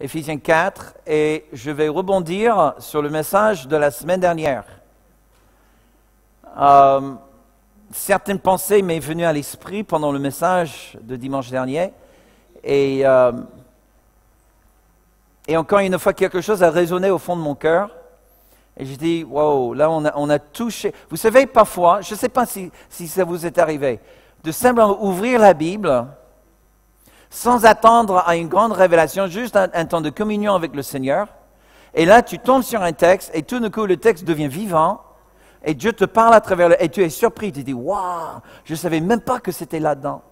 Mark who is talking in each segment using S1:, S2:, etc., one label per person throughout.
S1: Éphésiens 4, et je vais rebondir sur le message de la semaine dernière. Euh, certaines pensées m'est venues à l'esprit pendant le message de dimanche dernier, et, euh, et encore une fois, quelque chose a résonné au fond de mon cœur. Et je dis, wow, là on a, on a touché. Vous savez, parfois, je ne sais pas si, si ça vous est arrivé, de simplement ouvrir la Bible sans attendre à une grande révélation, juste un, temps de communion avec le Seigneur. Et là, tu tombes sur un texte et tout d'un coup, le texte devient vivant et Dieu te parle à travers le... Et tu es surpris, tu dis, waouh, je ne savais même pas que c'était là-dedans.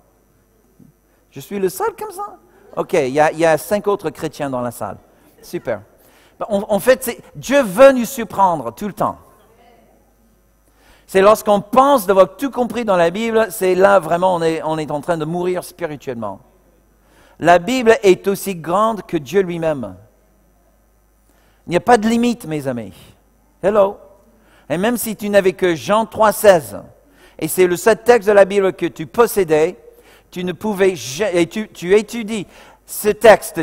S1: Je suis le seul comme ça? Ok, il y, a, cinq autres chrétiens dans la salle. Super. Ben, en, fait, Dieu veut nous surprendre tout le temps. C'est lorsqu'on pense d'avoir tout compris dans la Bible, c'est là vraiment on est en train de mourir spirituellement. La Bible est aussi grande que Dieu lui-même. Il n'y a pas de limite, mes amis. Hello? Et même si tu n'avais que Jean 3,16, et c'est le seul texte de la Bible que tu possédais, tu ne pouvais et tu, tu étudies ce texte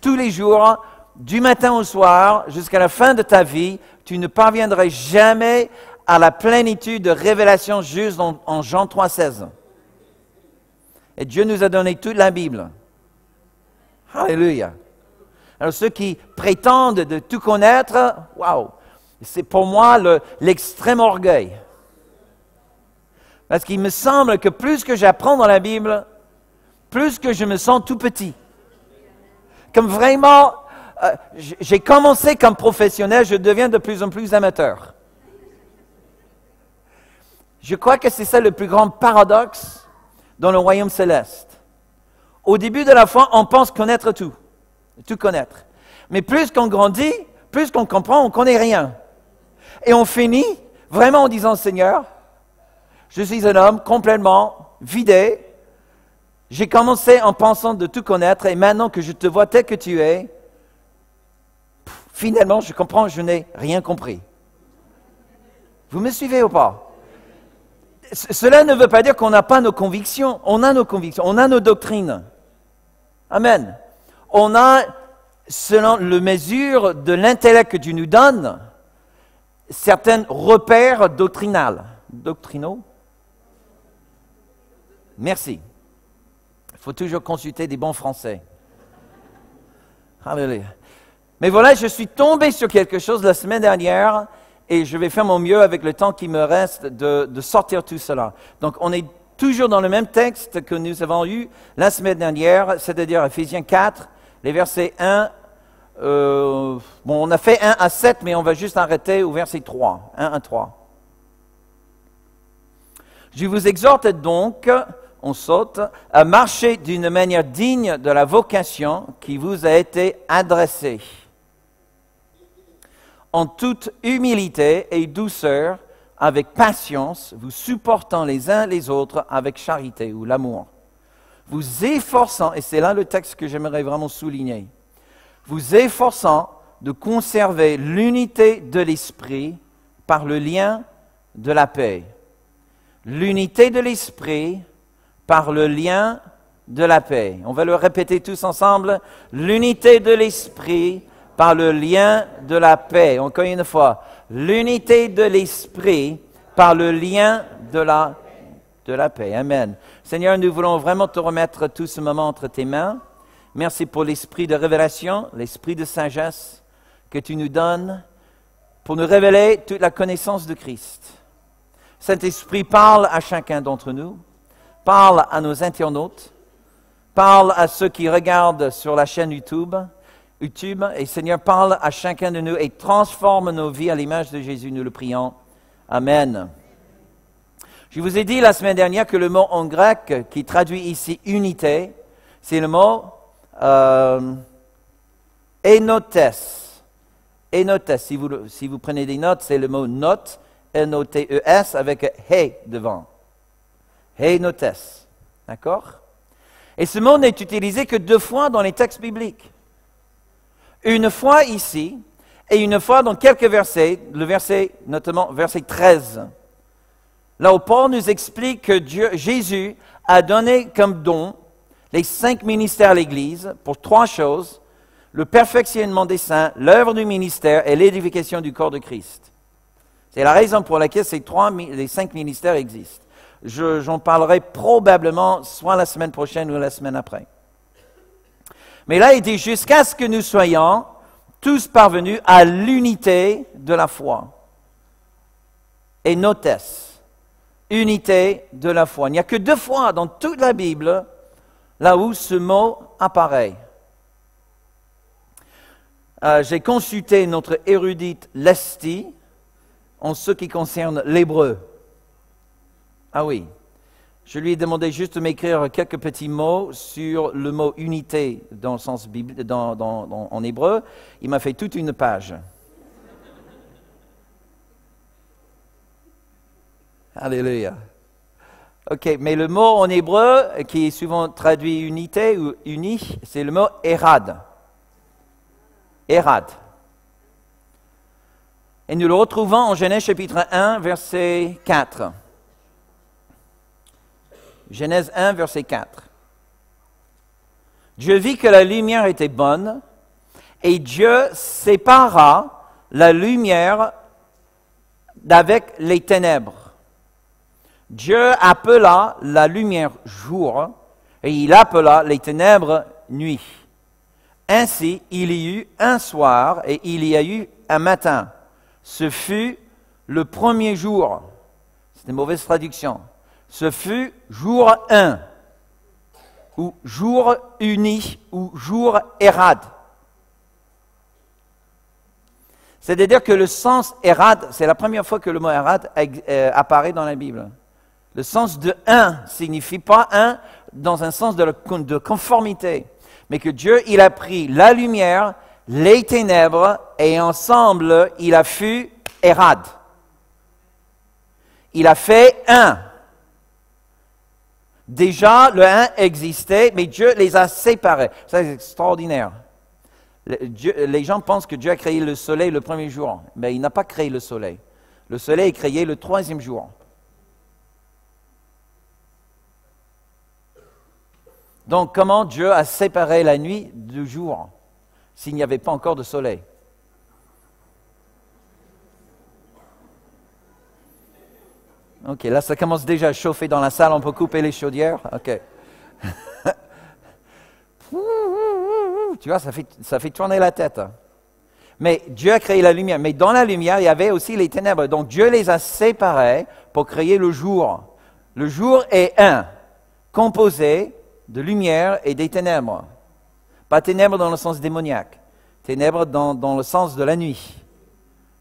S1: tous les jours, du matin au soir, jusqu'à la fin de ta vie, tu ne parviendrais jamais à la plénitude de révélation juste en, en Jean 3,16. Et Dieu nous a donné toute la Bible. Alléluia. Alors ceux qui prétendent de tout connaître, waouh, c'est pour moi l'extrême orgueil. Parce qu'il me semble que plus que j'apprends dans la Bible, plus que je me sens tout petit. Comme vraiment, euh, j'ai commencé comme professionnel, je deviens de plus en plus amateur. Je crois que c'est ça le plus grand paradoxe dans le royaume céleste. Au début de la foi, on pense connaître tout, tout connaître. Mais plus qu'on grandit, plus qu'on comprend, on ne connaît rien. Et on finit vraiment en disant, Seigneur, je suis un homme complètement vidé. J'ai commencé en pensant de tout connaître et maintenant que je te vois tel que tu es, finalement, je comprends, je n'ai rien compris. Vous me suivez ou pas? Cela ne veut pas dire qu'on n'a pas nos convictions. On a nos convictions, on a nos doctrines. Amen. On a, selon le mesure de l'intellect que Dieu nous donne, certains repères doctrinales. Doctrinaux Merci. Il faut toujours consulter des bons français. Alléluia. Mais voilà, je suis tombé sur quelque chose la semaine dernière et je vais faire mon mieux avec le temps qui me reste de, de sortir tout cela. Donc, on est toujours dans le même texte que nous avons eu la semaine dernière, c'est-à-dire Ephésiens 4, les versets 1. Euh, bon, on a fait 1 à 7, mais on va juste arrêter au verset 3. 1 à 3. Je vous exhorte donc, on saute, à marcher d'une manière digne de la vocation qui vous a été adressée, en toute humilité et douceur, avec patience, vous supportant les uns les autres avec charité ou l'amour. Vous efforçant, et c'est là le texte que j'aimerais vraiment souligner, vous efforçant de conserver l'unité de l'esprit par le lien de la paix. L'unité de l'esprit par le lien de la paix. On va le répéter tous ensemble. L'unité de l'esprit par le lien de la paix. Encore une fois, l'unité de l'esprit par le lien de la, paix. Amen. Seigneur, nous voulons vraiment te remettre tout ce moment entre tes mains. Merci pour l'esprit de révélation, l'esprit de sagesse que tu nous donnes pour nous révéler toute la connaissance de Christ. Saint-Esprit, parle à chacun d'entre nous, parle à nos internautes, parle à ceux qui regardent sur la chaîne YouTube, YouTube. Et Seigneur, parle à chacun de nous et transforme nos vies à l'image de Jésus. Nous le prions. Amen. Je vous ai dit la semaine dernière que le mot en grec qui traduit ici unité, c'est le mot euh, enotes. Enotes. Si vous, si vous prenez des notes, c'est le mot note, N-O-T-E-S, avec he devant. Enotes. D'accord? Et ce mot n'est utilisé que deux fois dans les textes bibliques. Une fois ici et une fois dans quelques versets, le verset, notamment verset 13. Là où Paul nous explique que Jésus a donné comme don les cinq ministères à l'Église pour trois choses. le perfectionnement des saints, l'œuvre du ministère et l'édification du corps de Christ. C'est la raison pour laquelle ces trois, cinq ministères existent. J'en parlerai probablement soit la semaine prochaine ou la semaine après. Mais là, il dit jusqu'à ce que nous soyons tous parvenus à l'unité de la foi. Et notez, unité de la foi. Il n'y a que deux fois dans toute la Bible là où ce mot apparaît. Euh, j'ai consulté notre érudite Lesti en ce qui concerne l'hébreu. Ah oui, je lui ai demandé juste de m'écrire quelques petits mots sur le mot unité dans le sens en hébreu. Il m'a fait toute une page. Alléluia. Ok, mais le mot en hébreu qui est souvent traduit unité ou uni, c'est le mot erad. Erad. Et nous le retrouvons en Genèse chapitre 1, verset 4. Genèse 1, verset 4. Dieu vit que la lumière était bonne et Dieu sépara la lumière d'avec les ténèbres. Dieu appela la lumière jour et il appela les ténèbres nuit. Ainsi, il y eut un soir et il y a eu un matin. Ce fut le premier jour. C'est une mauvaise traduction ce fut jour 1, ou jour uni, ou jour erad. C'est-à-dire que le sens erad, c'est la première fois que le mot erad euh, apparaît dans la Bible. Le sens de un signifie pas un dans un sens de, conformité, mais que Dieu, il a pris la lumière, les ténèbres, et ensemble, il a fait erad. Il a fait un. Déjà, le un existait, mais Dieu les a séparés. C'est extraordinaire. les gens pensent que Dieu a créé le soleil le premier jour, mais il n'a pas créé le soleil. Le soleil est créé le troisième jour. Donc, comment Dieu a séparé la nuit du jour s'il n'y avait pas encore de soleil? OK, là, ça commence déjà à chauffer dans la salle. On peut couper les chaudières? OK. tu vois, ça fait, ça fait tourner la tête. Hein. Mais Dieu a créé la lumière. Mais dans la lumière, il y avait aussi les ténèbres. Donc Dieu les a séparés pour créer le jour. Le jour est un, composé de lumière et des ténèbres. Pas ténèbres dans le sens démoniaque, ténèbres dans, dans le sens de la nuit.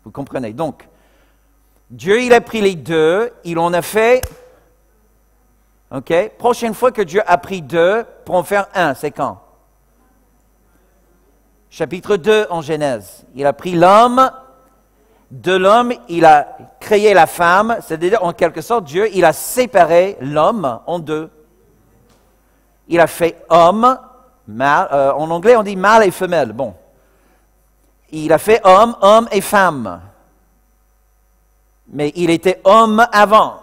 S1: Vous comprenez Donc, Dieu, il a pris les deux, il en a fait. OK? Prochaine fois que Dieu a pris deux pour en faire un, c'est quand? Chapitre 2 en Genèse. Il a pris l'homme, de l'homme, il a créé la femme, c'est-à-dire en quelque sorte, Dieu, il a séparé l'homme en deux. Il a fait homme, euh, en anglais on dit mâle et femelle. Bon. Il a fait homme, homme et femme mais il était homme avant.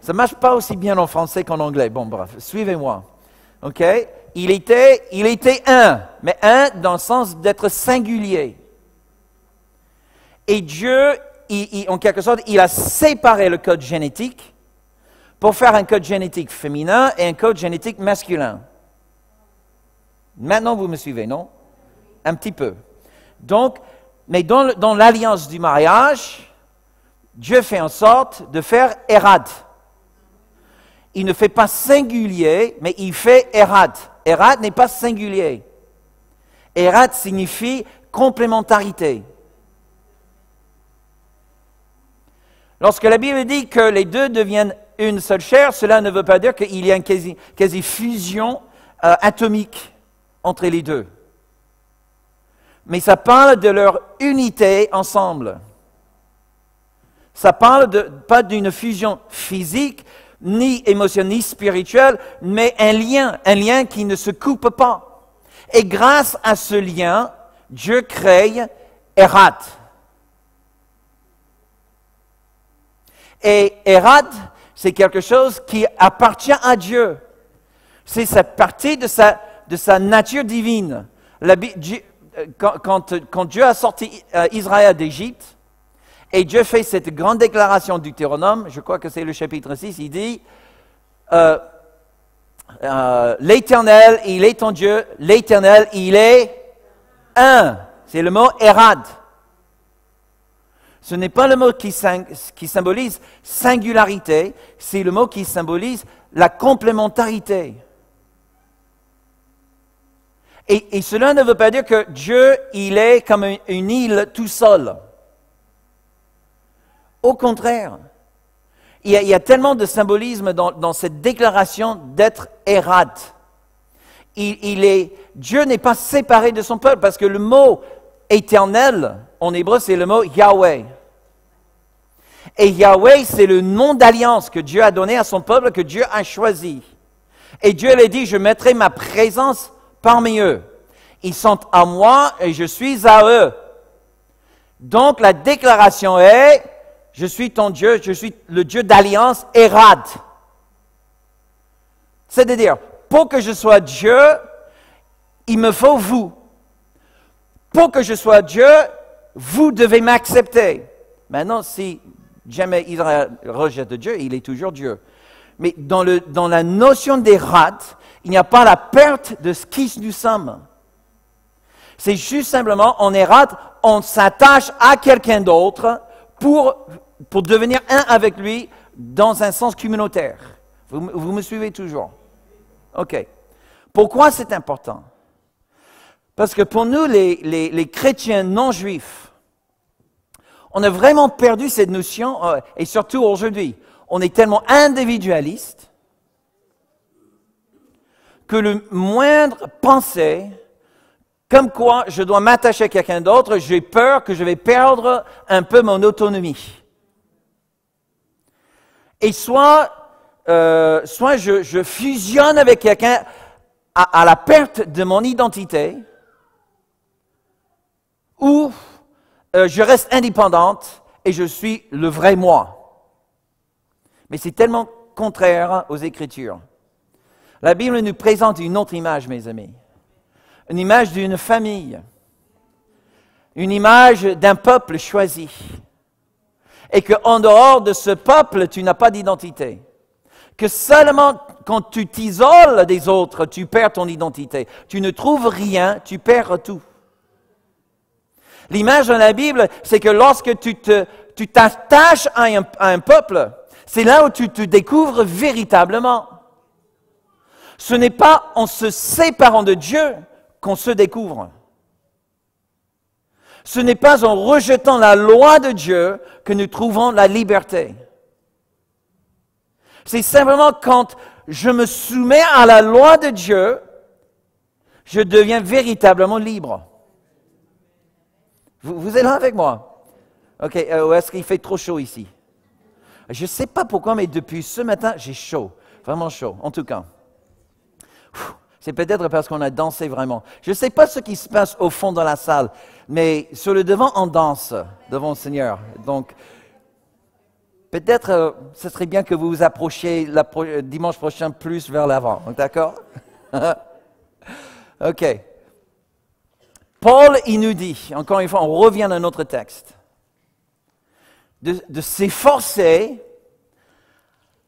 S1: Ça ne marche pas aussi bien en français qu'en anglais. Bon, bref, suivez-moi. OK? Il était, il était un, mais un dans le sens d'être singulier. Et Dieu, en quelque sorte, il a séparé le code génétique pour faire un code génétique féminin et un code génétique masculin. Maintenant, vous me suivez, non? Un petit peu. Donc, mais dans, l'alliance du mariage, Dieu fait en sorte de faire erad. Il ne fait pas singulier, mais il fait erad. Erad n'est pas singulier. Erad signifie complémentarité. Lorsque la Bible dit que les deux deviennent une seule chair, cela ne veut pas dire qu'il y a une quasi-fusion euh, atomique entre les deux mais ça parle de leur unité ensemble. Ça parle pas d'une fusion physique, ni émotionnelle, ni spirituelle, mais un lien, un lien qui ne se coupe pas. Et grâce à ce lien, Dieu crée Erat. Et Erat, c'est quelque chose qui appartient à Dieu. C'est cette partie de sa, de sa nature divine. Quand, Dieu a sorti euh, Israël d'Égypte, et Dieu fait cette grande déclaration du Deutéronome, je crois que c'est le chapitre 6, il dit, euh, euh, l'Éternel, il est ton Dieu, l'Éternel, il est un. C'est le mot Erad. Ce n'est pas le mot qui, qui symbolise singularité, c'est le mot qui symbolise la complémentarité. Et, cela ne veut pas dire que Dieu, il est comme une, île tout seul. Au contraire, il y a, tellement de symbolisme dans, cette déclaration d'être. Il, il est, Dieu n'est pas séparé de son peuple parce que le mot éternel en hébreu, c'est le mot Yahweh. Et Yahweh, c'est le nom d'alliance que Dieu a donné à son peuple, que Dieu a choisi. Et Dieu lui dit, je mettrai ma présence parmi eux. Ils sont à moi et je suis à eux. Donc la déclaration est, je suis ton Dieu, je suis le Dieu d'alliance, Erad. C'est-à-dire, pour que je sois Dieu, il me faut vous. Pour que je sois Dieu, vous devez m'accepter. Maintenant, si jamais Israël rejette Dieu, il est toujours Dieu. Mais dans, la notion des il n'y a pas la perte de ce qui nous sommes. C'est juste simplement, on est on s'attache à quelqu'un d'autre pour, devenir un avec lui dans un sens communautaire. Vous, me- suivez toujours? OK. Pourquoi c'est important? Parce que pour nous, les, chrétiens non juifs, on a vraiment perdu cette notion, euh, et surtout aujourd'hui, on est tellement individualiste que le moindre pensée, comme quoi je dois m'attacher à quelqu'un d'autre, j'ai peur que je vais perdre un peu mon autonomie. Et soit, euh, soit je, fusionne avec quelqu'un à, à la perte de mon identité, ou euh, je reste indépendante et je suis le vrai moi. Mais c'est tellement contraire aux Écritures. La Bible nous présente une autre image, mes amis. Une image d'une famille. Une image d'un peuple choisi. Et qu'en dehors de ce peuple, tu n'as pas d'identité. Que seulement quand tu t'isoles des autres, tu perds ton identité. Tu ne trouves rien, tu perds tout. L'image dans la Bible, c'est que lorsque tu t'attaches à un peuple, c'est là où tu te découvres véritablement. Ce n'est pas en se séparant de Dieu qu'on se découvre. Ce n'est pas en rejetant la loi de Dieu que nous trouvons la liberté. C'est simplement quand je me soumets à la loi de Dieu, je deviens véritablement libre. Vous, vous êtes là avec moi? OK, euh, est-ce qu'il fait trop chaud ici? Je ne sais pas pourquoi, mais depuis ce matin, j'ai chaud. Vraiment chaud, en tout cas. C'est peut-être parce qu'on a dansé vraiment. Je ne sais pas ce qui se passe au fond de la salle, mais sur le devant, on danse devant le Seigneur. Donc, peut-être euh, ce serait bien que vous vous approchiez euh, dimanche prochain plus vers l'avant. D'accord? OK. Paul, il nous dit, encore une fois, on revient à notre texte, de, de s'efforcer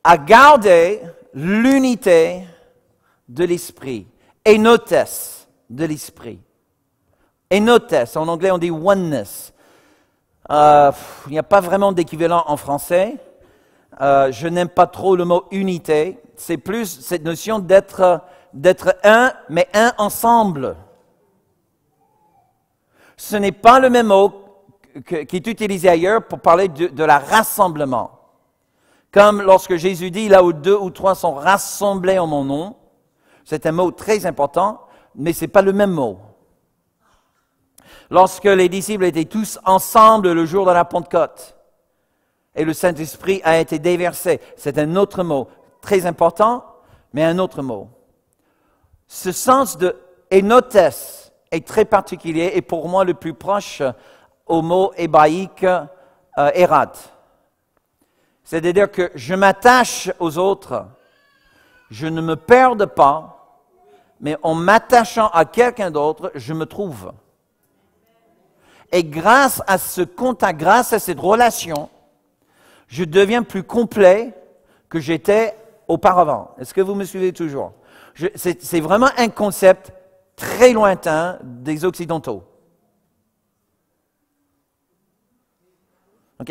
S1: à garder l'unité de l'esprit, enotes de l'esprit. Enotes, en anglais on dit oneness. Euh, il n'y a pas vraiment d'équivalent en français. Euh, je n'aime pas trop le mot unité. C'est plus cette notion d'être d'être un, mais un ensemble. Ce n'est pas le même mot qui est utilisé ailleurs pour parler de, de la rassemblement. Comme lorsque Jésus dit, là où deux ou trois sont rassemblés en mon nom, c'est un mot très important, mais ce n'est pas le même mot. Lorsque les disciples étaient tous ensemble le jour de la Pentecôte, et le Saint-Esprit a été déversé, c'est un autre mot, très important, mais un autre mot. Ce sens de enotes est très particulier et pour moi le plus proche au mot hébraïque euh, erat. C'est-à-dire que je m'attache aux autres, je ne me perde pas, mais en m'attachant à quelqu'un d'autre, je me trouve. Et grâce à ce contact, grâce à cette relation, je deviens plus complet que j'étais auparavant. Est-ce que vous me suivez toujours? C'est vraiment un concept très lointain des Occidentaux.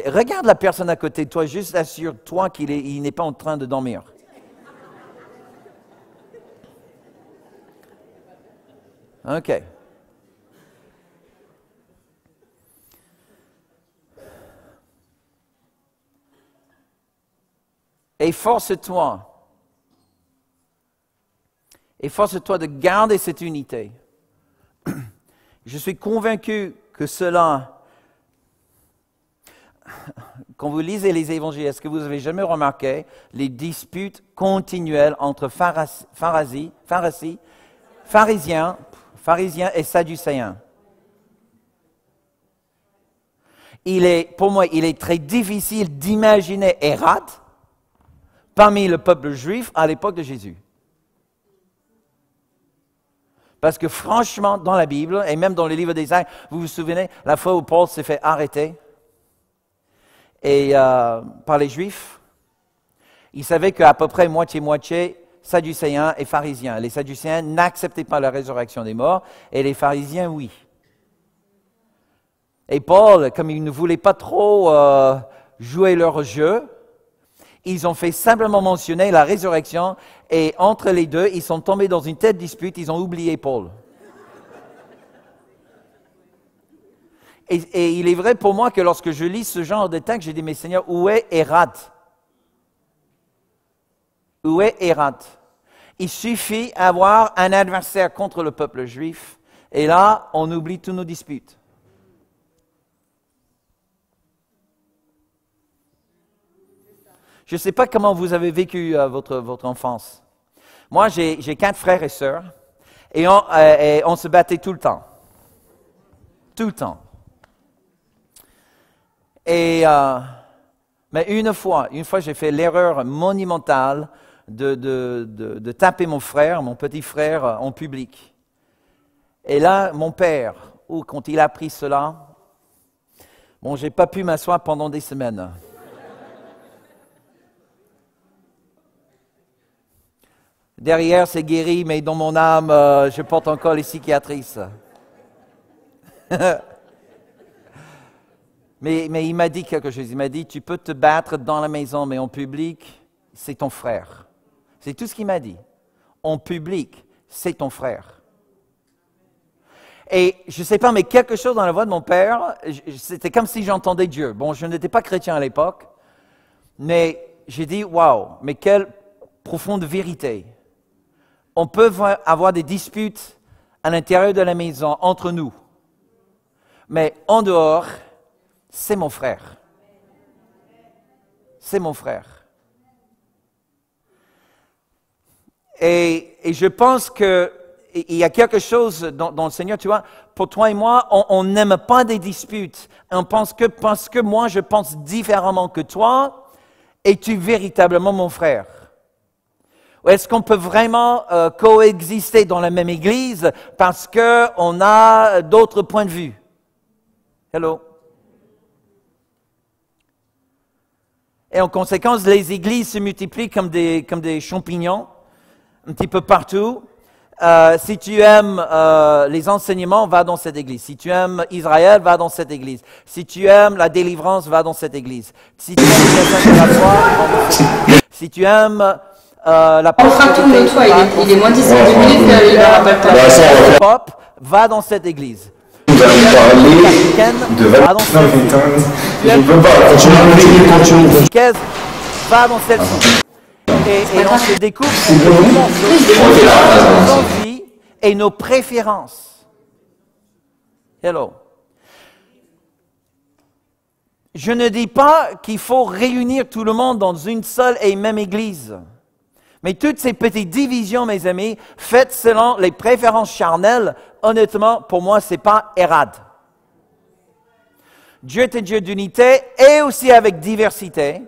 S1: Regarde la personne à côté de toi, juste assure-toi qu'il n'est pas en train de dormir. OK. Et force-toi. Et force-toi de garder cette unité. Je suis convaincu que cela, quand vous lisez les évangiles, est-ce que vous avez jamais remarqué les disputes continuelles entre pharisiens, pharisiens et sadducéens? Il est, pour moi, il est très difficile d'imaginer Hérode parmi le peuple juif à l'époque de Jésus. Parce que franchement, dans la Bible, et même dans le livre des Actes, vous vous souvenez, la fois où Paul s'est fait arrêter et, euh, par les Juifs, il savait qu'à peu près moitié-moitié, Sadducéens et pharisiens. Les Sadducéens n'acceptaient pas la résurrection des morts et les pharisiens, oui. Et Paul, comme il ne voulait pas trop euh, jouer leur jeu, ils ont fait simplement mentionner la résurrection et entre les deux, ils sont tombés dans une telle dispute, ils ont oublié Paul. Et, il est vrai pour moi que lorsque je lis ce genre de texte, j'ai dit, mais Seigneur, où est Hérad Où est Hérad Il suffit d'avoir un adversaire contre le peuple juif, et là, on oublie tous nos disputes. Je ne sais pas comment vous avez vécu euh, votre, votre enfance. Moi, j'ai quatre frères et sœurs euh, et on se battait tout le temps. Tout le temps. Et, euh, mais une fois, une fois, j'ai fait l'erreur monumentale de, de, de, taper mon frère, mon petit frère, en public. Et là, mon père, ou quand il a appris cela, bon, j'ai pas pu m'asseoir pendant des semaines. Derrière, c'est guéri, mais dans mon âme, euh, je porte encore les cicatrices. mais, il m'a dit quelque chose. Il m'a dit, tu peux te battre dans la maison, mais en public, c'est ton frère. C'est tout ce qu'il m'a dit. En public, c'est ton frère. Et je ne sais pas, mais quelque chose dans la voix de mon père, c'était comme si j'entendais Dieu. Bon, je n'étais pas chrétien à l'époque, mais j'ai dit, waouh, mais quelle profonde vérité on peut avoir des disputes à l'intérieur de la maison entre nous. Mais en dehors, c'est mon frère. C'est mon frère. Et, je pense qu'il y a quelque chose dans, le Seigneur, tu vois, pour toi et moi, on n'aime pas des disputes. On pense que parce que moi, je pense différemment que toi, es-tu véritablement mon frère? est-ce qu'on peut vraiment euh, coexister dans la même église parce qu'on a d'autres points de vue? Hello? Et en conséquence, les églises se multiplient comme des, comme des champignons, un petit peu partout. Euh, si tu aimes euh, les enseignements, va dans cette église. Si tu aimes Israël, va dans cette église. Si tu aimes la délivrance, va dans cette église. Si tu aimes de la foi, va dans cette église. Si tu aimes euh, la
S2: Enfin, tourne-toi, il, est, il est moins 10 minutes, il n'aura pas le
S1: temps. Pop va dans cette église.
S3: Vous allez parler de
S1: va dans cette église.
S3: Je ne peux pas, continuer, continuer.
S1: va dans celle-ci. Et, et on se découvre nos envies et nos préférences. Hello. Je ne dis pas qu'il faut réunir tout le monde dans une seule et même église. Mais toutes ces petites divisions, mes amis, faites selon les préférences charnelles, honnêtement, pour moi, ce n'est pas érade. Dieu est un Dieu d'unité et aussi avec diversité.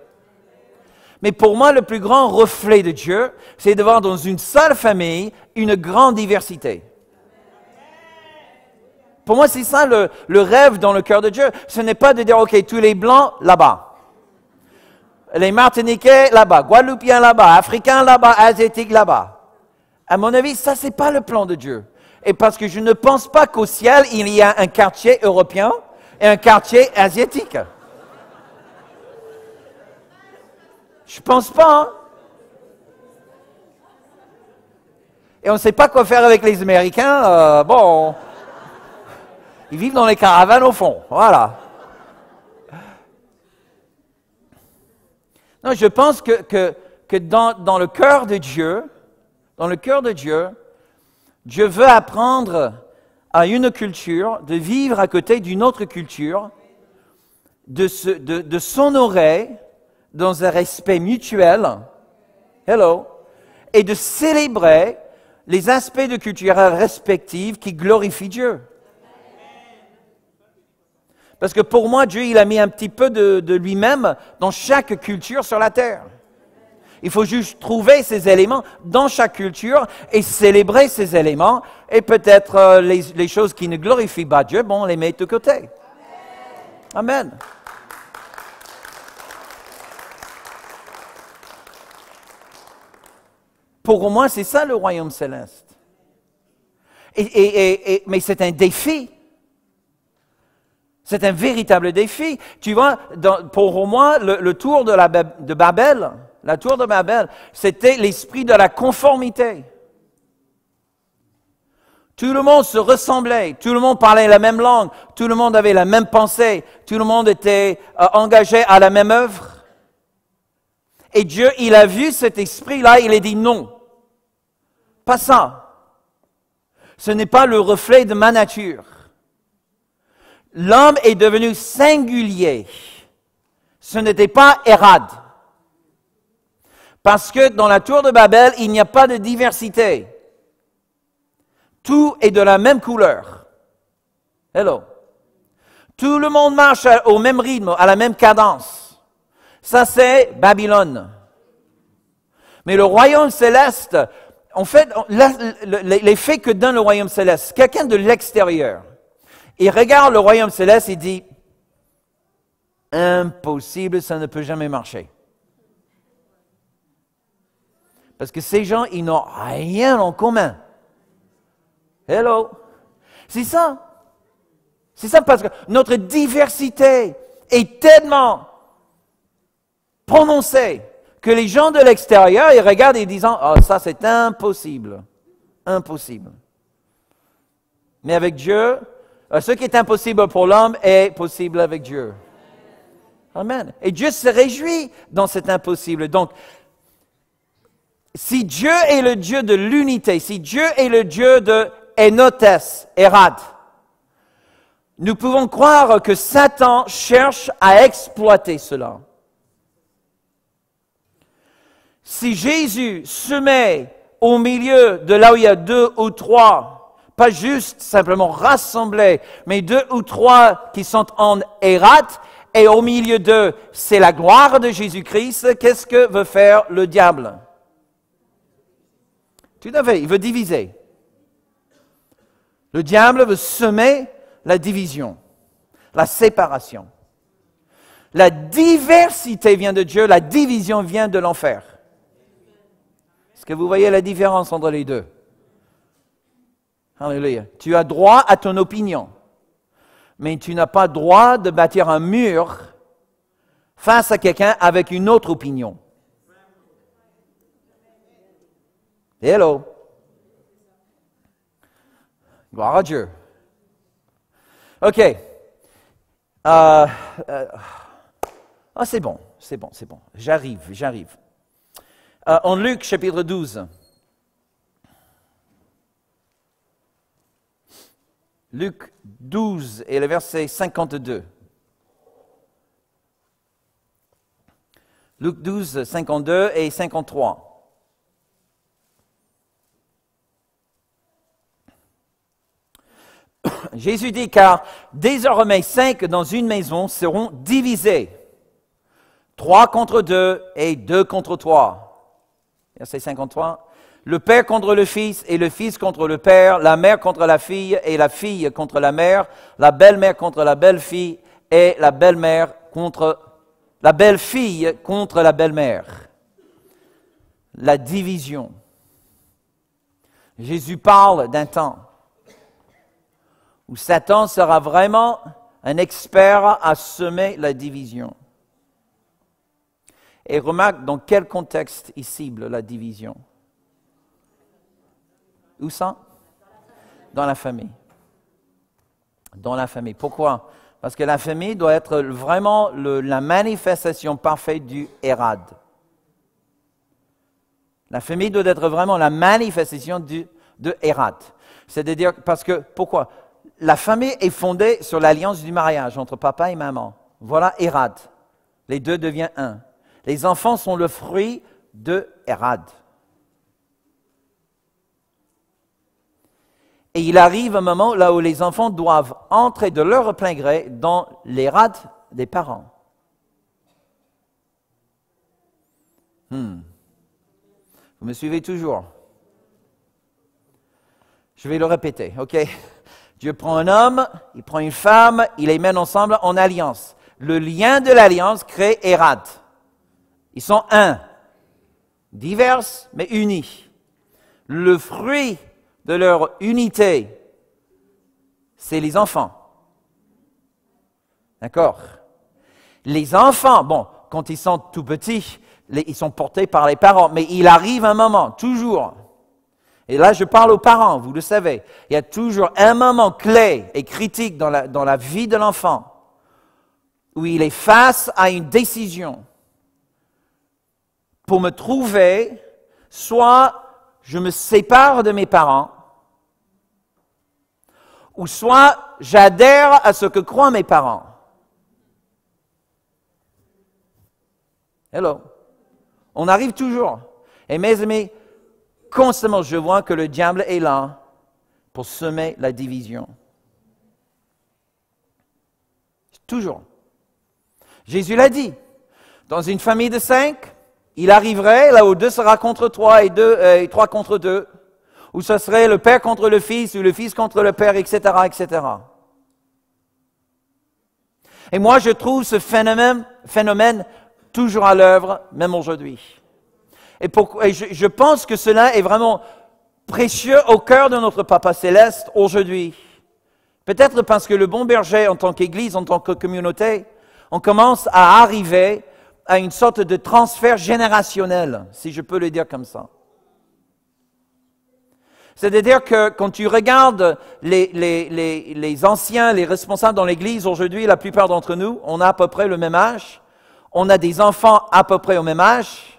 S1: Mais pour moi, le plus grand reflet de Dieu, c'est de voir dans une seule famille une grande diversité. Pour moi, c'est ça le, rêve dans le cœur de Dieu. Ce n'est pas de dire, OK, tous les blancs là-bas, les Martiniquais là-bas, Guadeloupéens là-bas, Africains là-bas, Asiatiques là-bas. À mon avis, ça, c'est pas le plan de Dieu. Et parce que je ne pense pas qu'au ciel, il y a un quartier européen un quartier asiatique. Je pense pas. Hein. Et on ne sait pas quoi faire avec les Américains. Euh, bon, ils vivent dans les caravanes au fond. Voilà. Non, je pense que, que, dans, dans, le cœur de Dieu, dans le cœur de Dieu, Dieu veut apprendre à une culture de vivre à côté d'une autre culture, de, s'honorer dans un respect mutuel, hello, et de célébrer les aspects de culture respectifs qui glorifient Dieu. Parce que pour moi, Dieu, il a mis un petit peu de, lui-même dans chaque culture sur la terre. Il faut juste trouver ces éléments dans chaque culture et célébrer ces éléments. Et peut-être euh, les, choses qui ne glorifient pas Dieu, bon, on les met de côté. Amen. Pour moi, c'est ça le royaume céleste. Mais c'est un défi. C'est un véritable défi. Tu vois, pour moi, le, tour de, la, de Babel, la tour de Babel, c'était l'esprit de la conformité. Tout le monde se ressemblait, tout le monde parlait la même langue, tout le monde avait la même pensée, tout le monde était euh, engagé à la même œuvre. Et Dieu, il a vu cet esprit-là, il a dit non, pas ça. Ce n'est pas le reflet de ma nature. L'homme est devenu singulier. Ce n'était pas Hérad. Parce que dans la tour de Babel, il n'y a pas de diversité. Tout est de la même couleur. Hello. Tout le monde marche au même rythme, à la même cadence. Ça, c'est Babylone. Mais le royaume céleste, en fait, l'effet que donne le royaume céleste, quelqu'un de l'extérieur, il regarde le royaume céleste et dit, impossible, ça ne peut jamais marcher. Parce que ces gens, ils n'ont rien en commun. Hello? C'est ça. C'est ça parce que notre diversité est tellement prononcée que les gens de l'extérieur, ils regardent et disent, oh, ça c'est impossible. Impossible. Mais avec Dieu, euh, ce qui est impossible pour l'homme est possible avec Dieu. Amen. Et Dieu se réjouit dans cet impossible. Donc, si Dieu est le Dieu de l'unité, si Dieu est le Dieu de Enotes, Erad, nous pouvons croire que Satan cherche à exploiter cela. Si Jésus se met au milieu de là où il y a deux ou trois pas juste simplement rassemblés, mais deux ou trois qui sont en Hérat, et au milieu d'eux, c'est la gloire de Jésus-Christ. Qu'est-ce que veut faire le diable? Tout à fait, il veut diviser. Le diable veut semer la division, la séparation. La diversité vient de Dieu, la division vient de l'enfer. Est-ce que vous voyez la différence entre les deux? Alléluia. Tu as droit à ton opinion, mais tu n'as pas droit de bâtir un mur face à quelqu'un avec une autre opinion. Hello. Gloire à Dieu. OK. Euh, euh, ah, c'est bon, c'est bon, c'est bon. J'arrive, j'arrive. Euh, en Luc chapitre 12. Luc 12 et le verset 52. Luc 12, 52 et 53. Jésus dit, car désormais cinq dans une maison seront divisés, Trois contre deux et deux contre trois. Verset 53. Le père contre le fils et le fils contre le père, la mère contre la fille et la fille contre la mère, la belle-mère contre la belle-fille et la belle-mère contre la belle-fille contre la belle-mère. La division. Jésus parle d'un temps où Satan sera vraiment un expert à semer la division. Et remarque dans quel contexte il cible la division. Où ça? Dans la famille. Dans la famille. Pourquoi? Parce que la famille doit être vraiment la manifestation parfaite du Hérad. La famille doit être vraiment la manifestation de Hérad. C'est-à-dire, parce que, pourquoi? La famille est fondée sur l'alliance du mariage entre papa et maman. Voilà Hérad. Les deux deviennent un. Les enfants sont le fruit de Hérad. Et il arrive un moment là où les enfants doivent entrer de leur plein gré dans les rades des parents. Hmm. Vous me suivez toujours? Je vais le répéter, ok? Dieu prend un homme, il prend une femme, il les mène ensemble en alliance. Le lien de l'alliance crée Erad. Ils sont un, divers mais unis. Le fruit de leur unité, c'est les enfants. D'accord? Les enfants, bon, quand ils sont tout petits, ils sont portés par les parents, mais il arrive un moment, toujours, et là je parle aux parents, vous le savez, il y a toujours un moment clé et critique dans la, dans la vie de l'enfant où il est face à une décision pour me trouver, soit je me sépare de mes parents, ou soit j'adhère à ce que croient mes parents. Hello. On arrive toujours. Et mes amis, constamment, je vois que le diable est là pour semer la division. Toujours. Jésus l'a dit. Dans une famille de cinq, il arriverait là où deux sera contre trois et, deux, euh, et trois contre deux ou ce serait le père contre le fils, ou le fils contre le père, etc., etc. Et moi, je trouve ce phénomène toujours à l'œuvre, même aujourd'hui. Et, je, pense que cela est vraiment précieux au cœur de notre Papa céleste aujourd'hui. Peut-être parce que le bon berger, en tant qu'Église, en tant que communauté, on commence à arriver à une sorte de transfert générationnel, si je peux le dire comme ça. C'est-à-dire que quand tu regardes les, les, anciens, les responsables dans l'Église aujourd'hui, la plupart d'entre nous, on a à peu près le même âge. On a des enfants à peu près au même âge.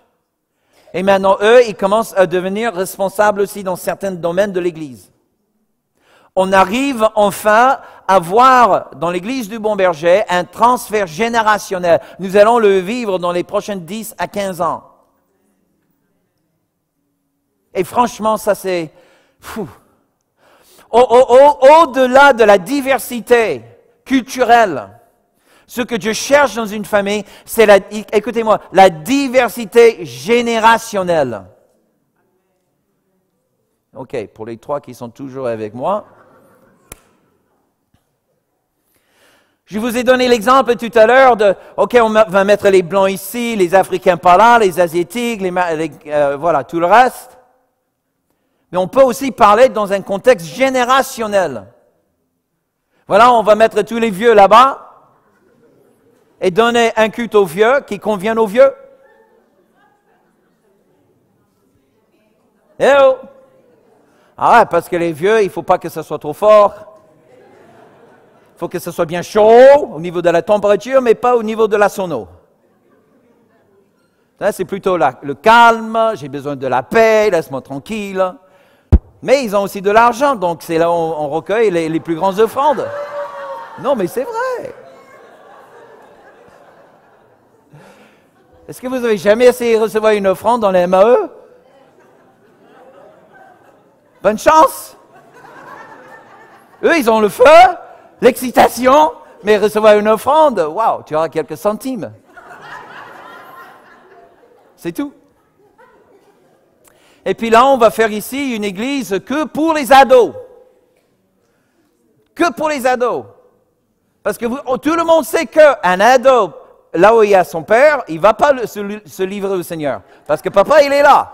S1: Et maintenant, eux, ils commencent à devenir responsables aussi dans certains domaines de l'Église. On arrive enfin à voir dans l'Église du Bon Berger un transfert générationnel. Nous allons le vivre dans les prochaines 10 à 15 ans. Et franchement, ça c'est, au-delà de la diversité culturelle, ce que Dieu cherche dans une famille, c'est la, écoutez-moi, la diversité générationnelle. OK, pour les trois qui sont toujours avec moi. Je vous ai donné l'exemple tout à l'heure de, OK, on va mettre les Blancs ici, les Africains par là, les Asiatiques, les, euh, voilà, tout le reste. Mais on peut aussi parler dans un contexte générationnel. Voilà, on va mettre tous les vieux là-bas et donner un culte aux vieux qui convient aux vieux. Eh oh! Ah parce que les vieux, il ne faut pas que ce soit trop fort. Il faut que ce soit bien chaud au niveau de la température, mais pas au niveau de la sono. C'est plutôt le calme, j'ai besoin de la paix, laisse-moi tranquille. Mais ils ont aussi de l'argent, donc c'est là où on, recueille les, plus grandes offrandes. Non, mais c'est vrai. Est-ce que vous avez jamais essayé de recevoir une offrande dans les MAE Bonne chance. Eux, ils ont le feu, l'excitation, mais recevoir une offrande, waouh, tu auras quelques centimes. C'est tout. Et puis là, on va faire ici une église que pour les ados. Que pour les ados. Parce que oh, tout le monde sait qu'un ado, là où il y a son père, il ne va pas se, li- se livrer au Seigneur. Parce que papa, il est là.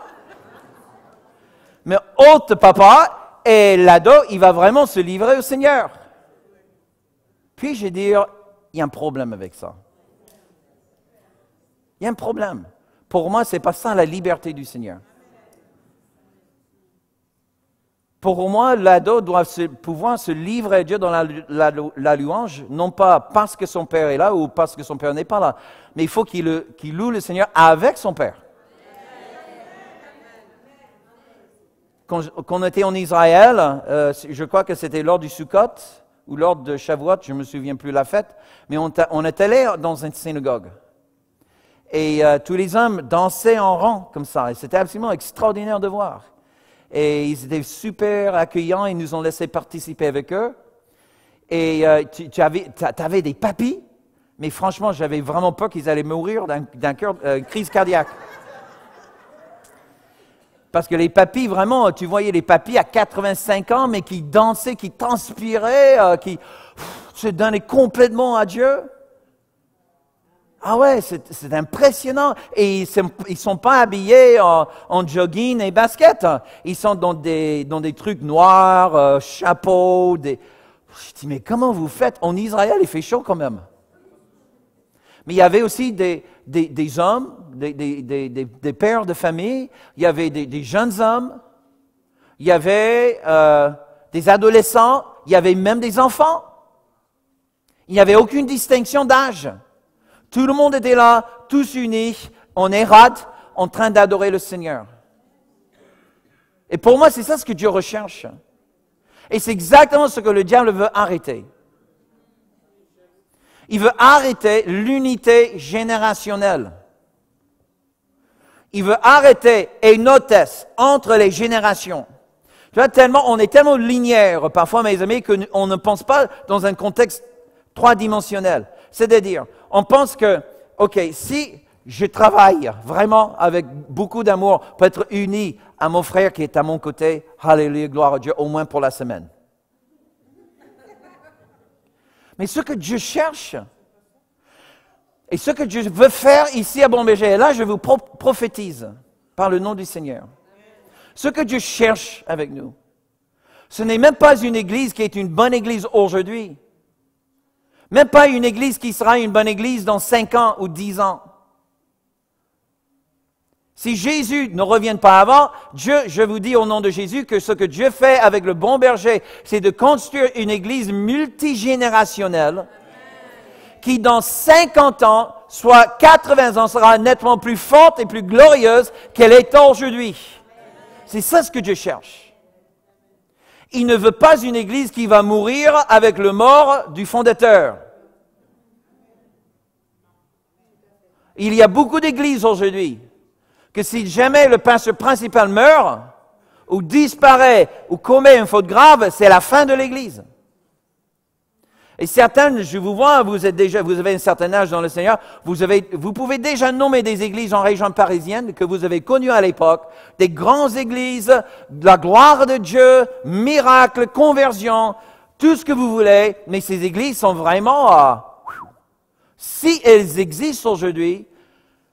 S1: Mais autre papa, et l'ado, il va vraiment se livrer au Seigneur. Puis je dire, il y a un problème avec ça. Il y a un problème. Pour moi, ce n'est pas ça la liberté du Seigneur. Pour moi, l'ado doit pouvoir se livrer à Dieu dans la, louange, non pas parce que son père est là ou parce que son père n'est pas là, mais il faut qu'il loue le Seigneur avec son père. Quand, on était en Israël, euh, je crois que c'était lors du Sukkot ou lors de Shavuot, je ne me souviens plus la fête, mais on, on est allé dans une synagogue. Et euh, tous les hommes dansaient en rang comme ça. Et c'était absolument extraordinaire de voir. Et ils étaient super accueillants. Ils nous ont laissé participer avec eux. Et euh, tu, tu avais, des papis. Mais franchement, j'avais vraiment peur qu'ils allaient mourir d'un, d'un cœur- euh, crise cardiaque. Parce que les papis, vraiment, tu voyais les papis à 85 ans, mais qui dansaient, qui transpiraient, euh, qui se donnaient complètement à Dieu. Ah ouais, c'est impressionnant. Et ils ne sont pas habillés en, jogging et basket. Ils sont dans des, dans des trucs noirs, euh, chapeaux. Des... Je dis, mais comment vous faites? En Israël, il fait chaud quand même. Mais il y avait aussi des, des, des hommes, des, pères de famille, il y avait des, des jeunes hommes, il y avait euh, des adolescents, il y avait même des enfants. Il n'y avait aucune distinction d'âge. Tout le monde était là, tous unis, en érade, en train d'adorer le Seigneur. Et pour moi, c'est ça ce que Dieu recherche. Et c'est exactement ce que le diable veut arrêter. Il veut arrêter l'unité générationnelle. Il veut arrêter une hôtesse entre les générations. Tu vois, tellement, on est tellement linéaire, parfois, mes amis, qu'on ne pense pas dans un contexte trois-dimensionnel. C'est-à-dire, on pense que, OK, si je travaille vraiment avec beaucoup d'amour pour être uni à mon frère qui est à mon côté, Alléluia, gloire à Dieu, au moins pour la semaine. Mais ce que Dieu cherche, et ce que Dieu veut faire ici à Berger, et là je vous pro- prophétise par le nom du Seigneur, ce que Dieu cherche avec nous, ce n'est même pas une église qui est une bonne église aujourd'hui, même pas une église qui sera une bonne église dans cinq ans ou dix ans. Si Jésus ne revient pas avant, Dieu, je vous dis au nom de Jésus que ce que Dieu fait avec le bon berger, c'est de construire une église multigénérationnelle qui dans 50 ans, soit 80 ans, sera nettement plus forte et plus glorieuse qu'elle est aujourd'hui. C'est ça ce que Dieu cherche. Il ne veut pas une église qui va mourir avec le mort du fondateur. Il y a beaucoup d'églises aujourd'hui que si jamais le pasteur principal meurt, ou disparaît, ou commet une faute grave, c'est la fin de l'église. Et certaines, je vous vois, vous, êtes déjà, vous avez un certain âge dans le Seigneur, vous, avez, vous pouvez déjà nommer des églises en région parisienne que vous avez connues à l'époque, des grandes églises, de la gloire de Dieu, miracles, conversion, tout ce que vous voulez, mais ces églises sont vraiment, si elles existent aujourd'hui,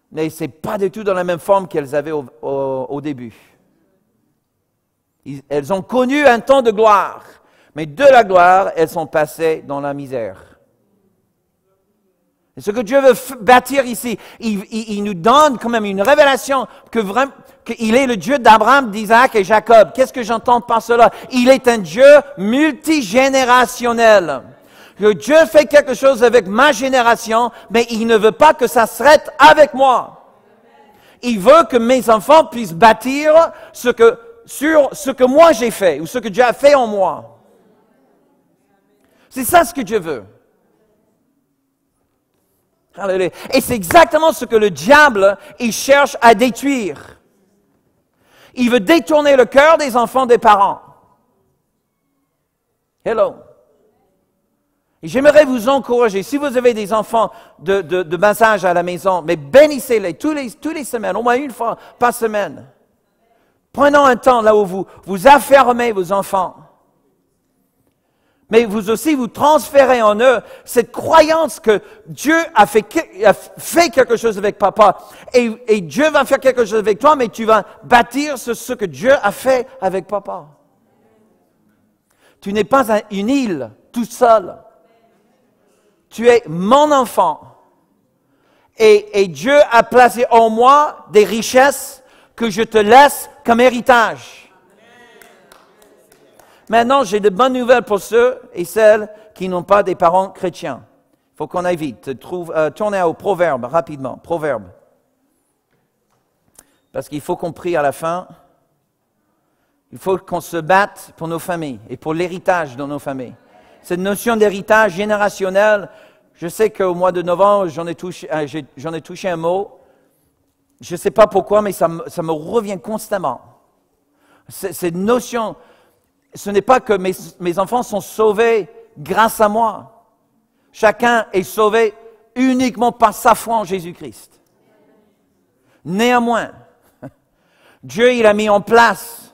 S1: mais ce n'est pas du tout dans la même forme qu'elles avaient au, au- au début. Elles ont connu un temps de gloire, mais de la gloire, elles sont passées dans la misère. Et ce que Dieu veut bâtir ici, il, il- il nous donne quand même une révélation que vraiment, qu'il est le Dieu d'Abraham, d'Isaac et Jacob. Qu'est-ce que j'entends par cela? Il est un Dieu multigénérationnel. Que Dieu fait quelque chose avec ma génération, mais il ne veut pas que ça s'arrête avec moi. Il veut que mes enfants puissent bâtir ce que, sur ce que moi j'ai fait, ou ce que Dieu a fait en moi. C'est ça ce que Dieu veut. Et c'est exactement ce que le diable, il cherche à détruire. Il veut détourner le cœur des enfants des parents. Hello. J'aimerais vous encourager, si vous avez des enfants de, de, de bas âge à la maison, mais bénissez-les tous les, tous les semaines, au moins une fois par semaine. Prenons un temps là où vous, vous affermez vos enfants. Mais vous aussi, vous transférez en eux cette croyance que Dieu a fait, quelque chose avec papa et, Dieu va faire quelque chose avec toi, mais tu vas bâtir ce, ce que Dieu a fait avec papa. Tu n'es pas un, une île tout seul. Tu es mon enfant. Et Dieu a placé en moi des richesses que je te laisse comme héritage. Maintenant, j'ai de bonnes nouvelles pour ceux et celles qui n'ont pas des parents chrétiens. Il faut qu'on aille vite. Euh, tournez au proverbe rapidement. Proverbe. Parce qu'il faut qu'on prie à la fin. Il faut qu'on se batte pour nos familles et pour l'héritage de nos familles. Cette notion d'héritage générationnel, je sais qu'au mois de novembre, j'en ai, touché, euh, un mot. Je ne sais pas pourquoi, mais ça me revient constamment. Cette notion, ce n'est pas que mes, enfants sont sauvés grâce à moi. Chacun est sauvé uniquement par sa foi en Jésus-Christ. Néanmoins, Dieu, il a mis en place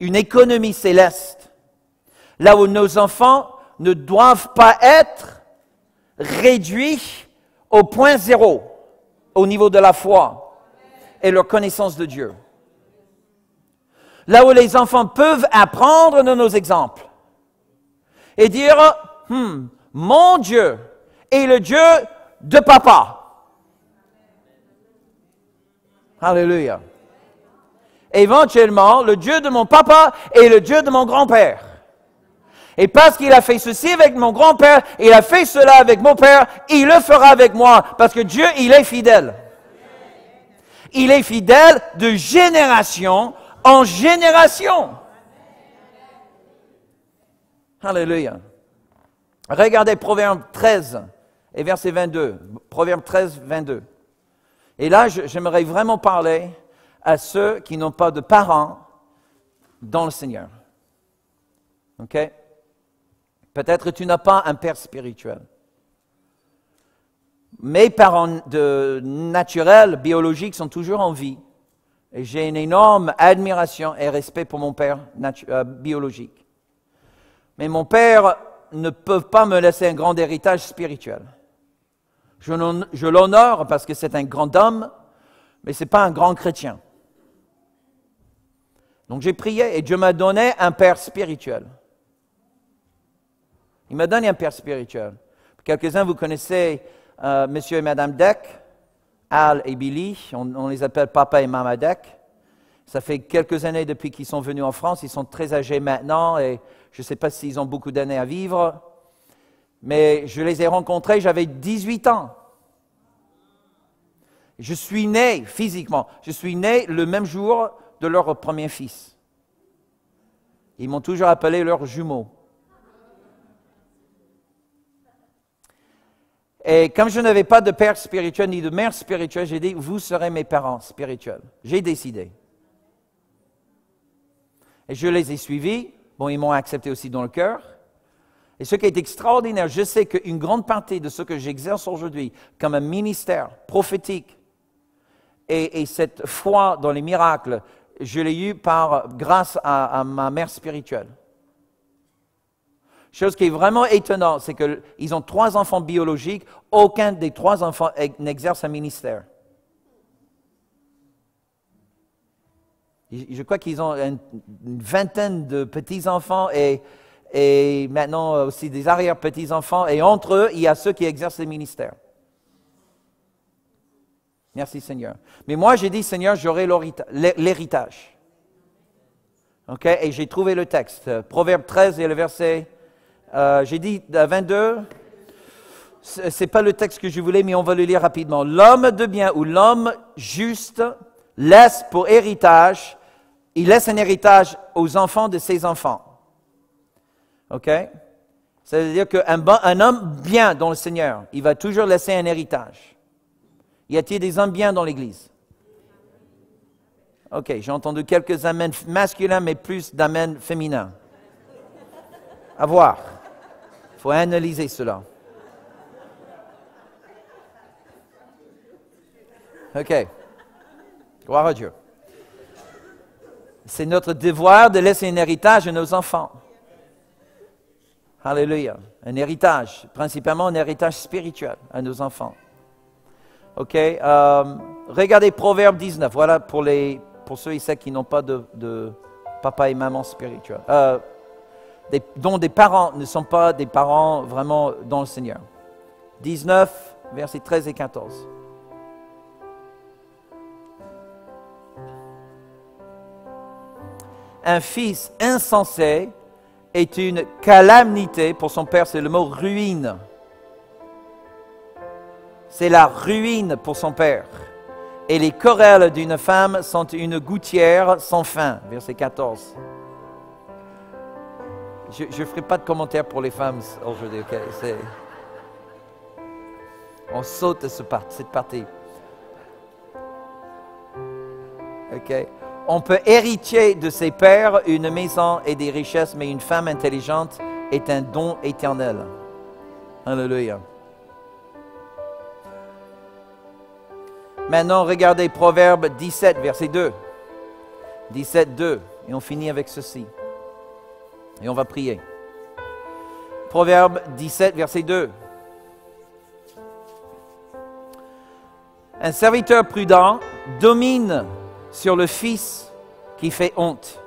S1: une économie céleste, là où nos enfants ne doivent pas être réduits au point zéro au niveau de la foi et leur connaissance de Dieu. Là où les enfants peuvent apprendre de nos exemples et dire, hmm, mon Dieu est le Dieu de papa. Alléluia. Éventuellement, le Dieu de mon papa est le Dieu de mon grand-père. Et parce qu'il a fait ceci avec mon grand-père, il a fait cela avec mon père, il le fera avec moi, parce que Dieu, il est fidèle. Il est fidèle de génération en génération. Alléluia. Regardez Proverbe 13 et verset 22. Proverbe 13, 22. Et là, j'aimerais vraiment parler à ceux qui n'ont pas de parents dans le Seigneur. OK? Peut-être tu n'as pas un père spirituel. Mes parents de, naturels, biologiques, sont toujours en vie. Et j'ai une énorme admiration et respect pour mon père euh, biologique. Mais mon père ne peut pas me laisser un grand héritage spirituel. Je l'honore parce que c'est un grand homme, mais ce n'est pas un grand chrétien. Donc j'ai prié et Dieu m'a donné un père spirituel. Il m'a donné un père spirituel. Quelques-uns, vous connaissez euh, Monsieur et Madame Deck, Al et Billy, on, les appelle Papa et Mama Deck. Ça fait quelques années depuis qu'ils sont venus en France, ils sont très âgés maintenant et je ne sais pas s'ils ont beaucoup d'années à vivre, mais je les ai rencontrés, j'avais 18 ans. Je suis né physiquement, je suis né le même jour de leur premier fils. Ils m'ont toujours appelé leur jumeau. Et comme je n'avais pas de père spirituel ni de mère spirituelle, j'ai dit, vous serez mes parents spirituels. J'ai décidé. Et je les ai suivis. Bon, ils m'ont accepté aussi dans le cœur. Et ce qui est extraordinaire, je sais qu'une grande partie de ce que j'exerce aujourd'hui comme un ministère prophétique et, et, cette foi dans les miracles, je l'ai eu par grâce à ma mère spirituelle. Chose qui est vraiment étonnante, c'est qu'ils ont trois enfants biologiques, aucun des trois enfants n'exerce un ministère. Je crois qu'ils ont une vingtaine de petits-enfants et, et, maintenant aussi des arrière-petits-enfants. Et entre eux, il y a ceux qui exercent le ministère. Merci Seigneur. Mais moi, j'ai dit, Seigneur, j'aurai l'héritage. Et j'ai trouvé le texte. Proverbe 13 et le verset euh, j'ai dit 22. Euh, Ce n'est pas le texte que je voulais, mais on va le lire rapidement. L'homme de bien ou l'homme juste laisse pour héritage, il laisse un héritage aux enfants de ses enfants. OK? Ça veut dire qu'un un homme bien dans le Seigneur, il va toujours laisser un héritage. Y a-t-il des hommes bien dans l'Église? OK, j'ai entendu quelques amens masculins, mais plus d'amens féminins. À voir. Il faut analyser cela. OK. Gloire à Dieu. C'est notre devoir de laisser un héritage à nos enfants. Alléluia. Un héritage, principalement un héritage spirituel à nos enfants. OK. euh, regardez Proverbe 19. Voilà pour, les, pour ceux et qui n'ont pas de, de papa et maman spirituels. Euh, dont des parents ne sont pas des parents vraiment dans le Seigneur. 19, versets 13 et 14. Un fils insensé est une calamité pour son père, c'est le mot ruine. C'est la ruine pour son père. Et les querelles d'une femme sont une gouttière sans fin. Verset 14. Je ne ferai pas de commentaires pour les femmes aujourd'hui. On saute ce part- cette partie. On peut hériter de ses pères une maison et des richesses, mais une femme intelligente est un don éternel. Alléluia. Maintenant, regardez Proverbe 17, verset 2. 17, 2. Et on finit avec ceci. Et on va prier. Proverbe 17, verset 2. Un serviteur prudent domine sur le fils qui fait honte.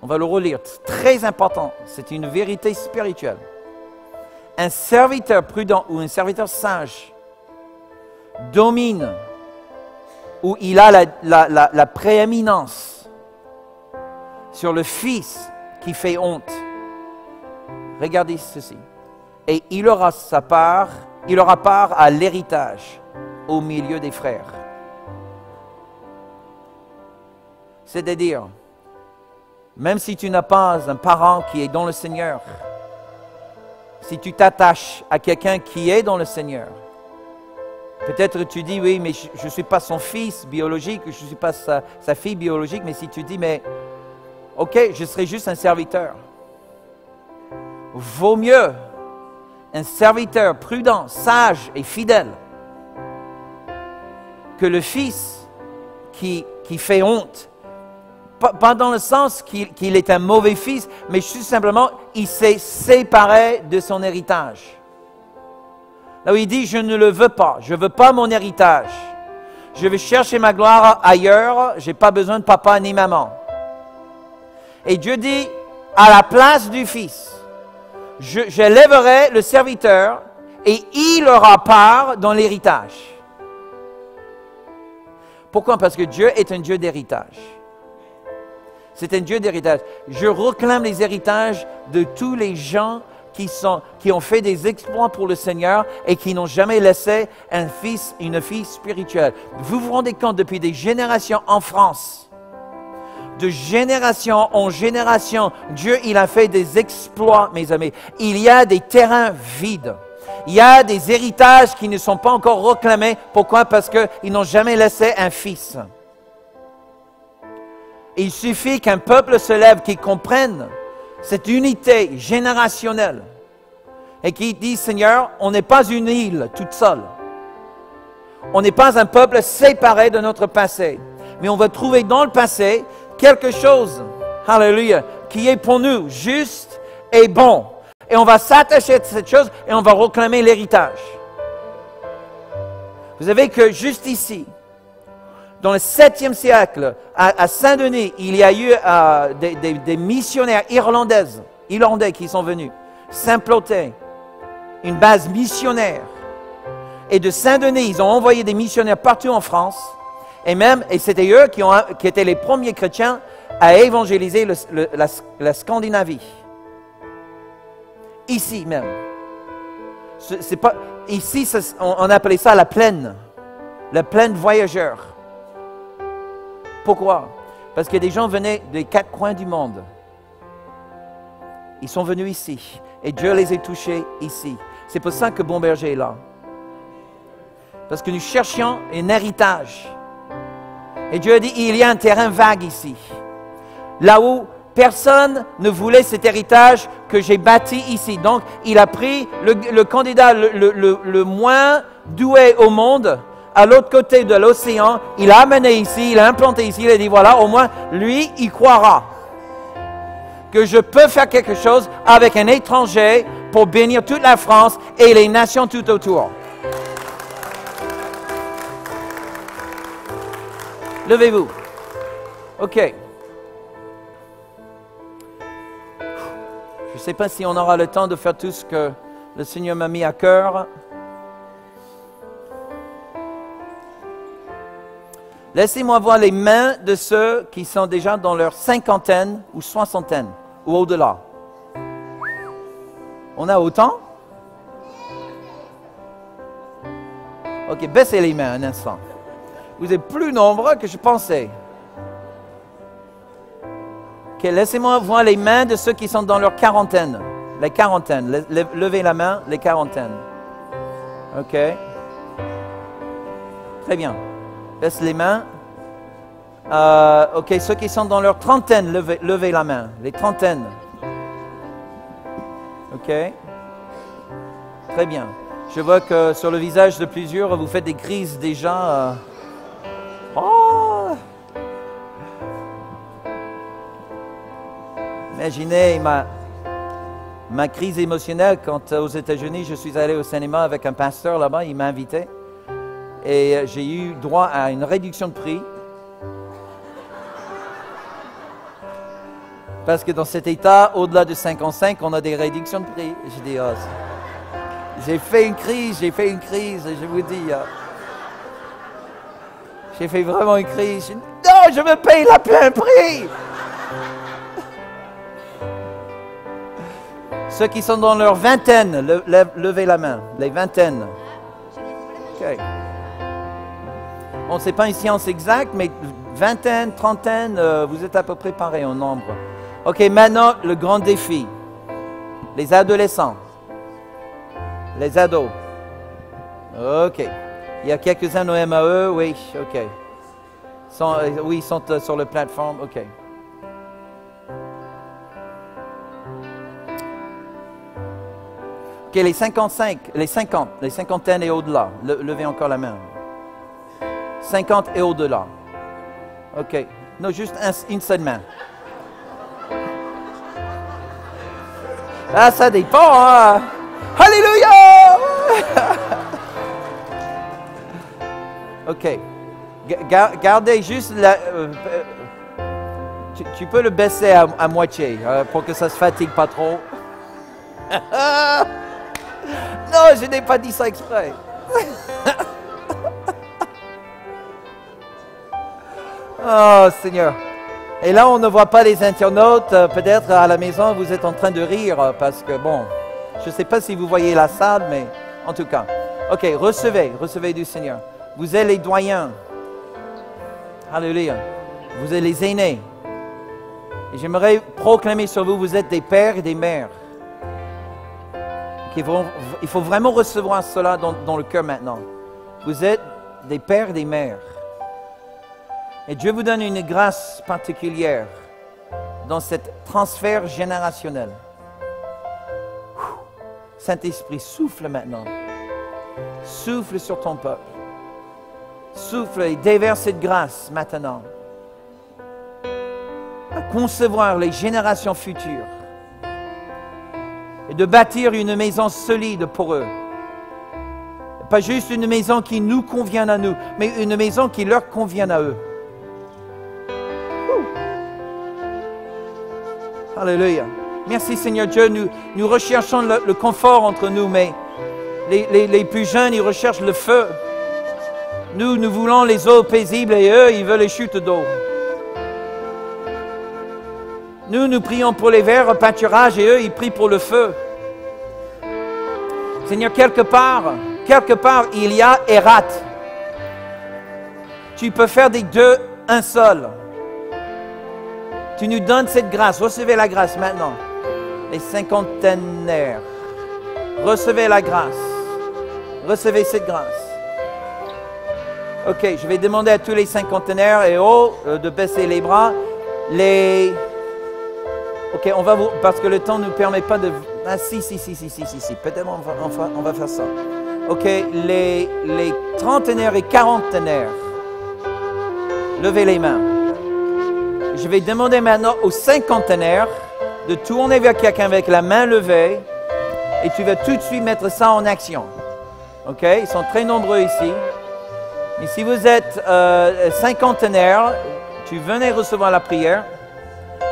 S1: On va le relire. Très important. C'est une vérité spirituelle. Un serviteur prudent ou un serviteur sage domine où il a la- la prééminence sur le fils qui fait honte. Regardez ceci. Et il aura sa part, il aura part à l'héritage au milieu des frères. C'est-à-dire, même si tu n'as pas un parent qui est dans le Seigneur, si tu t'attaches à quelqu'un qui est dans le Seigneur, peut-être tu dis, oui, mais je ne suis pas son fils biologique, je ne suis pas sa, sa fille biologique, mais si tu dis, mais ok, je serai juste un serviteur, vaut mieux un serviteur prudent, sage et fidèle que le fils qui, qui fait honte. Pas, dans le sens qu'il est un mauvais fils, mais tout simplement, il s'est séparé de son héritage. Là où il dit, je ne le veux pas, je ne veux pas mon héritage. Je vais chercher ma gloire ailleurs, je n'ai pas besoin de papa ni maman. Et Dieu dit, à la place du fils, je, je lèverai le serviteur et il aura part dans l'héritage. Pourquoi? Parce que Dieu est un Dieu d'héritage. C'est un Dieu d'héritage. Je réclame les héritages de tous les gens qui, sont, qui ont fait des exploits pour le Seigneur et qui n'ont jamais laissé un fils, une fille spirituelle. Vous vous rendez compte, depuis des générations en France, de génération en génération, Dieu, il a fait des exploits, mes amis. Il y a des terrains vides. Il y a des héritages qui ne sont pas encore réclamés. Pourquoi? Parce qu'ils n'ont jamais laissé un fils. Il suffit qu'un peuple se lève qui comprenne cette unité générationnelle et qui dit, Seigneur, on n'est pas une île toute seule. On n'est pas un peuple séparé de notre passé, mais on va trouver dans le passé quelque chose, hallelujah, qui est pour nous juste et bon. Et on va s'attacher à cette chose et on va réclamer l'héritage. Vous savez que juste ici, dans le 7e siècle, à, Saint-Denis, il y a eu euh, des missionnaires irlandaises, irlandais qui sont venus s'implanter une base missionnaire. Et de Saint-Denis, ils ont envoyé des missionnaires partout en France. Et même, et c'était eux qui, étaient les premiers chrétiens à évangéliser la, Scandinavie. Ici même. Ici, on, on appelait ça la plaine. La plaine voyageur. Pourquoi? Parce que des gens venaient des quatre coins du monde. Ils sont venus ici. Et Dieu les a touchés ici. C'est pour ça que Bon Berger est là. Parce que nous cherchions un héritage. Et Dieu a dit, il y a un terrain vague ici. Là où Personne ne voulait cet héritage que j'ai bâti ici. Donc, il a pris le, candidat le, le- le moins doué au monde à l'autre côté de l'océan. Il l'a amené ici, il l'a implanté ici. Il a dit, voilà, au moins, lui, il croira que je peux faire quelque chose avec un étranger pour bénir toute la France et les nations tout autour. Levez-vous. OK. Je ne sais pas si on aura le temps de faire tout ce que le Seigneur m'a mis à cœur. Laissez-moi voir les mains de ceux qui sont déjà dans leur cinquantaine ou soixantaine ou au-delà. On a autant? Ok, baissez les mains un instant. Vous êtes plus nombreux que je pensais. Ok, laissez-moi voir les mains de ceux qui sont dans leur quarantaine. Les quarantaines. Le- le- Levez la main, les quarantaines. Ok. Très bien. Baisse les mains. Euh, ceux qui sont dans leur trentaine, levez, levez la main. Les trentaines. Ok. Très bien. Je vois que sur le visage de plusieurs, vous faites des crises déjà. euh. Oh Imaginez ma, crise émotionnelle quand euh, aux États-Unis, je suis allé au cinéma avec un pasteur là-bas, il m'a invité. Et euh, j'ai eu droit à une réduction de prix. Parce que dans cet état, au-delà de 55, on a des réductions de prix. J'ai dit, c'est- j'ai fait une crise, j'ai fait une crise, je vous dis. euh, J'ai fait vraiment une crise. Non, je me paye la plein prix. Ceux qui sont dans leur vingtaine, levez la main. Les vingtaines. OK. Bon, ce n'est pas une science exacte, mais vingtaine, trentaine, euh, vous êtes à peu près pareil en nombre. OK, maintenant, le grand défi. Les adolescents. Les ados. OK. Il y a quelques-uns au MAE, oui, OK. Euh, oui, ils sont euh, sur la plateforme, OK. OK, les 55, les 50, les cinquantaines et au-delà. Le- levez encore la main. 50 et au-delà. OK. Non, juste un- une seule main. Ah, ça dépend, hein? Alléluia! OK. Ga- ga- Gardez juste la... euh, euh, tu, peux le baisser à, moitié euh, pour que ça se fatigue pas trop. non, je n'ai pas dit ça exprès. Oh Seigneur. Et là, on ne voit pas les internautes. Euh, Peut-être à la maison, vous êtes en train de rire parce que, bon, je ne sais pas si vous voyez la salle, mais en tout cas. OK, recevez, recevez du Seigneur. Vous êtes les doyens. Alléluia. Vous êtes les aînés. Et j'aimerais proclamer sur vous, vous êtes des pères et des mères. Il faut vraiment recevoir cela dans, le cœur maintenant. Vous êtes des pères et des mères. Et Dieu vous donne une grâce particulière dans cet transfert générationnel. Saint-Esprit, souffle maintenant. Souffle sur ton peuple. Souffle et déverse cette grâce maintenant. À concevoir les générations futures. Et de bâtir une maison solide pour eux. Pas juste une maison qui nous convient à nous, mais une maison qui leur convient à eux. Alléluia. Merci Seigneur Dieu. Nous, recherchons le, confort entre nous, mais les, les- les plus jeunes, ils recherchent le feu. Nous, nous voulons les eaux paisibles et eux, ils veulent les chutes d'eau. Nous, nous prions pour les verts pâturages et eux, ils prient pour le feu. Seigneur, quelque part, quelque part, il y a Erat. Tu peux faire des deux un seul. Tu nous donnes cette grâce. Recevez la grâce maintenant. Les cinquantenaires. Recevez la grâce. Recevez cette grâce. Ok, je vais demander à tous les cinquantenaires et oh, de baisser les bras. Les Ok, on va vous. Parce que le temps ne nous permet pas de. Ah, si, si, si, si, si, si, si. Peut-être on va, on, on va faire ça. Ok, les, les trentenaires et quarantenaires, levez les mains. Je vais demander maintenant aux cinquantenaires de tourner vers quelqu'un avec la main levée et tu vas tout de suite mettre ça en action. OK? Ils sont très nombreux ici. Et si vous êtes euh, cinquantenaire, tu venez recevoir la prière.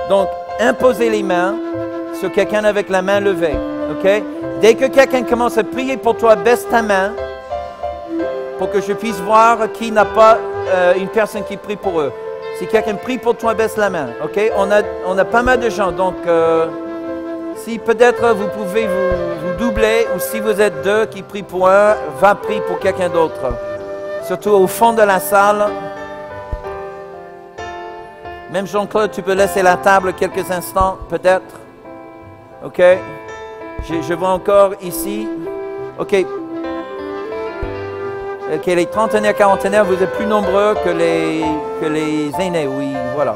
S1: Donc, imposez les mains sur quelqu'un avec la main levée. Dès que quelqu'un commence à prier pour toi, baisse ta main pour que je puisse voir qui n'a pas euh, une personne qui prie pour eux. Si quelqu'un prie pour toi, baisse la main. On a, on a pas mal de gens. Donc, euh, si peut-être vous pouvez vous, vous doubler, ou si vous êtes deux qui prient pour un, va prier pour quelqu'un d'autre. Surtout au fond de la salle. Même Jean-Claude, tu peux laisser la table quelques instants, peut-être. OK? Je, vois encore ici. OK. OK, les trentenaires, quarantenaires, vous êtes plus nombreux que les, que les aînés, oui, voilà.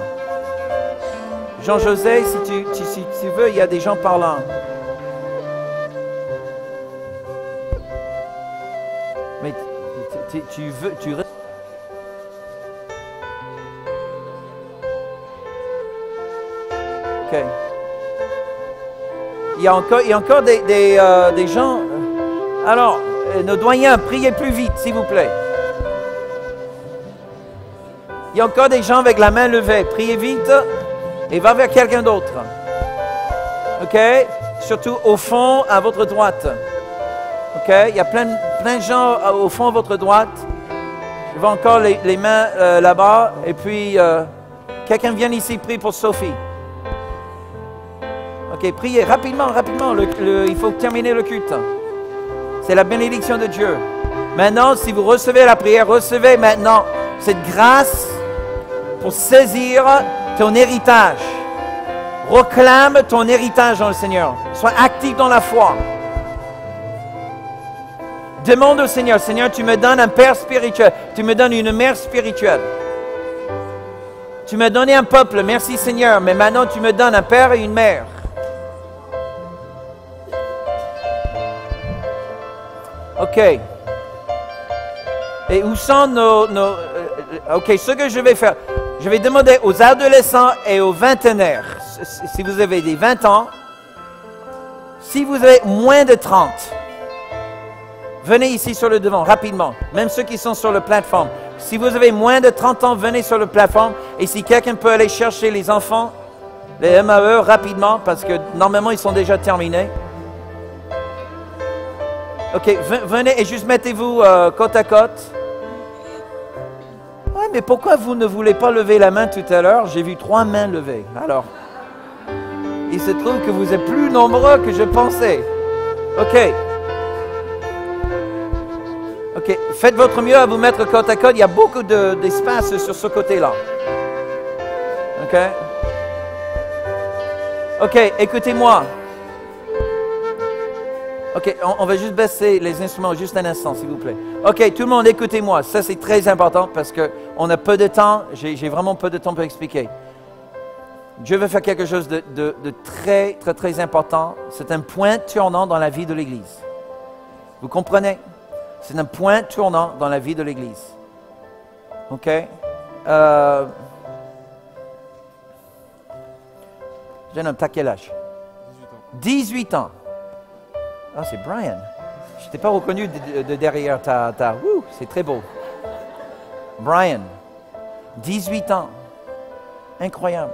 S1: Jean-José, si tu, veux, il y a des gens parlant. Tu, tu- veux, tu... OK. Il y a encore, il y a encore des, des, euh, gens. Alors, euh, nos doyens, priez plus vite, s'il vous plaît. Il y a encore des gens avec la main levée. Priez vite et va vers quelqu'un d'autre. OK? Surtout au fond, à votre droite. OK? Il y a plein, plein de gens euh, au fond, à votre droite. Je vois encore les, mains euh, là-bas. Et puis, euh, quelqu'un vient ici prier pour Sophie. OK, priez rapidement, rapidement. Il faut terminer le culte. C'est la bénédiction de Dieu. Maintenant, si vous recevez la prière, recevez maintenant cette grâce pour saisir ton héritage. Reclame ton héritage dans le Seigneur. Sois actif dans la foi. Demande au Seigneur, Seigneur, tu me donnes un père spirituel. Tu me donnes une mère spirituelle. Tu m'as donné un peuple, merci Seigneur, mais maintenant tu me donnes un père et une mère. OK. Et où sont nos... nos- euh, OK, ce que je vais faire, je vais demander aux adolescents et aux vingtenaires, si- vous avez des 20 ans, si vous avez moins de 30, venez ici sur le devant, rapidement. Même ceux qui sont sur le plateforme. Si vous avez moins de 30 ans, venez sur le plateforme. Et si quelqu'un peut aller chercher les enfants, les MAE, rapidement, parce que normalement, ils sont déjà terminés. OK, ve- venez et juste mettez-vous euh, côte à côte. Ouais, mais pourquoi vous ne voulez pas lever la main tout à l'heure? J'ai vu trois mains levées. Alors, il se trouve que vous êtes plus nombreux que je pensais. OK. OK, faites votre mieux à vous mettre côte à côte. Il y a beaucoup de- d'espace sur ce côté-là. OK? OK, écoutez-moi. OK, on, va juste baisser les instruments juste un instant, s'il vous plaît. OK, tout le monde, écoutez-moi. Ça, c'est très important parce qu'on a peu de temps. J'ai vraiment peu de temps pour expliquer. Dieu veut faire quelque chose de- de très, très, très important. C'est un point tournant dans la vie de l'Église. Vous comprenez? C'est un point tournant dans la vie de l'Église. OK? Euh... Jeune homme, t'as quel âge? 18 ans. Ah, c'est Brian. Je t'ai pas reconnu de, de- de derrière ta... ta... C'est très beau. Brian, 18 ans. Incroyable.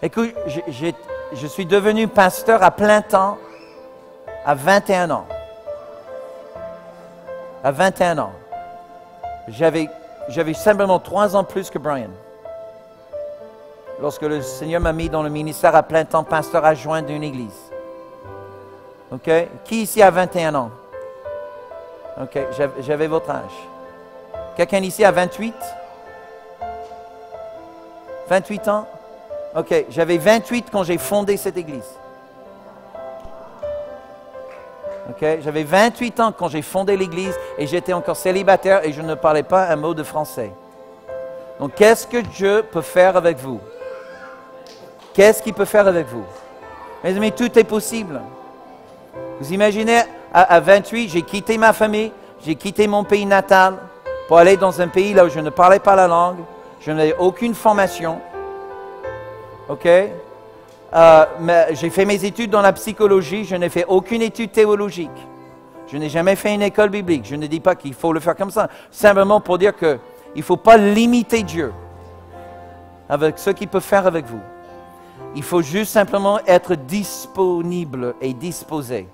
S1: Écoute, j'ai- j'ai- je suis devenu pasteur à plein temps à 21 ans. À 21 ans. J'avais, simplement trois ans plus que Brian. Lorsque le Seigneur m'a mis dans le ministère à plein temps, pasteur adjoint d'une église. OK? Qui ici a 21 ans? OK, j'avais, j'avais votre âge. Quelqu'un ici a 28? 28 ans? OK, j'avais 28 quand j'ai fondé cette église. OK, j'avais 28 ans quand j'ai fondé l'église et j'étais encore célibataire et je ne parlais pas un mot de français. Donc, qu'est-ce que Dieu peut faire avec vous? qu'est-ce qu'il peut faire avec vous? Mes amis, tout est possible. Vous imaginez, à, à 28, j'ai quitté ma famille, j'ai quitté mon pays natal pour aller dans un pays là où je ne parlais pas la langue, je n'avais aucune formation. OK? Euh, J'ai fait mes études dans la psychologie, je n'ai fait aucune étude théologique. Je n'ai jamais fait une école biblique. Je ne dis pas qu'il faut le faire comme ça. Simplement pour dire qu'il ne faut pas limiter Dieu avec ce qu'il peut faire avec vous. Il faut juste simplement être disponible et disposé.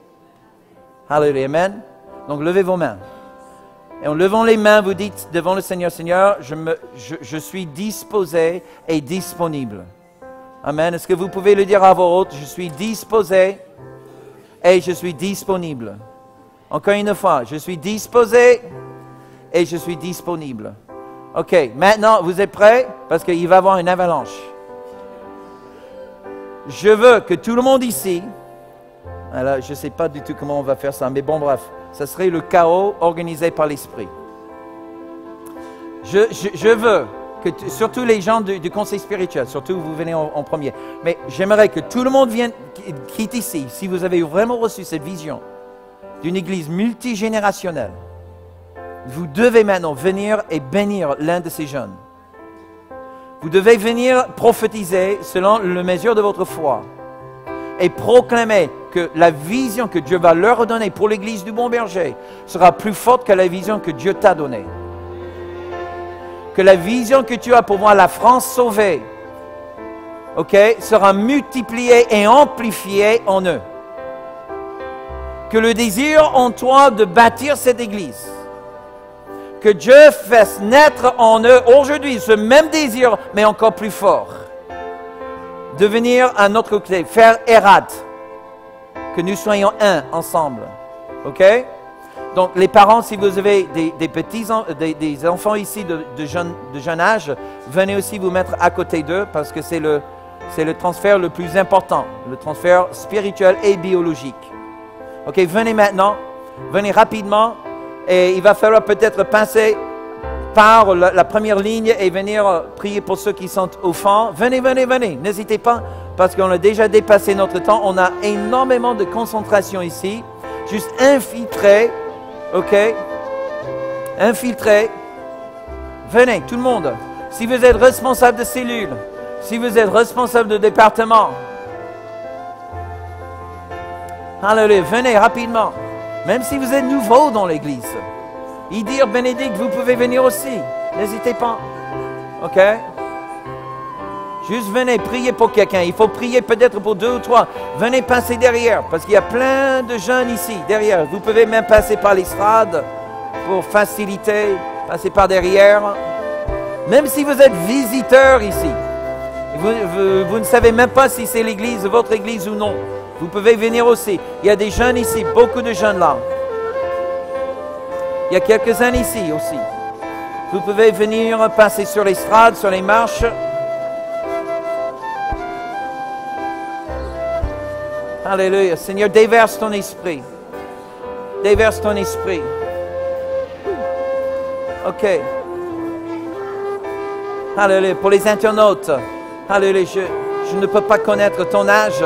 S1: Alléluia. Amen. Donc levez vos mains. Et en levant les mains, vous dites devant le Seigneur, Seigneur, je, me, je, je suis disposé et disponible. Amen. Est-ce que vous pouvez le dire à voix haute? Je suis disposé et je suis disponible. Encore une fois, je suis disposé et je suis disponible. OK, maintenant, vous êtes prêts? Parce qu'il va y avoir une avalanche. Je veux que tout le monde ici, alors, je ne sais pas du tout comment on va faire ça, mais bon, bref, ça serait le chaos organisé par l'Esprit. Je- je veux surtout les gens du, conseil spirituel, surtout vous venez en, en premier, mais j'aimerais que tout le monde vienne, qui- ici, si vous avez vraiment reçu cette vision d'une église multigénérationnelle. Vous devez maintenant venir et bénir l'un de ces jeunes. Vous devez venir prophétiser selon la mesure de votre foi et proclamer que la vision que Dieu va leur donner pour l'église du Bon Berger sera plus forte que la vision que Dieu t'a donnée. Que la vision que tu as pour voir la France sauvée, ok, sera multipliée et amplifiée en eux. Que le désir en toi de bâtir cette église, que Dieu fasse naître en eux aujourd'hui ce même désir, mais encore plus fort de venir à notre côté, faire Erat, que nous soyons un ensemble. OK? Donc, les parents, si vous avez des, petits des, enfants ici de, de jeune, de jeune âge, venez aussi vous mettre à côté d'eux parce que c'est le, c'est le transfert le plus important, le transfert spirituel et biologique. OK, venez maintenant, venez rapidement et il va falloir peut-être passer par la, la première ligne et venir euh, prier pour ceux qui sont au fond. Venez, venez, venez. N'hésitez pas parce qu'on a déjà dépassé notre temps. On a énormément de concentration ici. Juste infiltré. OK? Infiltré. Venez, tout le monde. Si vous êtes responsable de cellule, si vous êtes responsable de département, Alléluia, venez rapidement. Même si vous êtes nouveau dans l'église. Y dire, Bénédicte, vous pouvez venir aussi. N'hésitez pas. OK? Juste venez prier pour quelqu'un. Il faut prier peut-être pour deux ou trois. Venez passer derrière, parce qu'il y a plein de jeunes ici, derrière. Vous pouvez même passer par l'estrade pour faciliter, passer par derrière. Même si vous êtes visiteur ici, vous, vous- ne savez même pas si c'est l'église, votre église ou non. Vous pouvez venir aussi. Il y a des jeunes ici, beaucoup de jeunes là. Il y a quelques-uns ici aussi. Vous pouvez venir passer sur l'estrade, sur les marches. Alléluia. Seigneur, déverse ton esprit. Déverse ton esprit. OK. Alléluia. Pour les internautes, Alléluia. Je, ne peux pas connaître ton âge,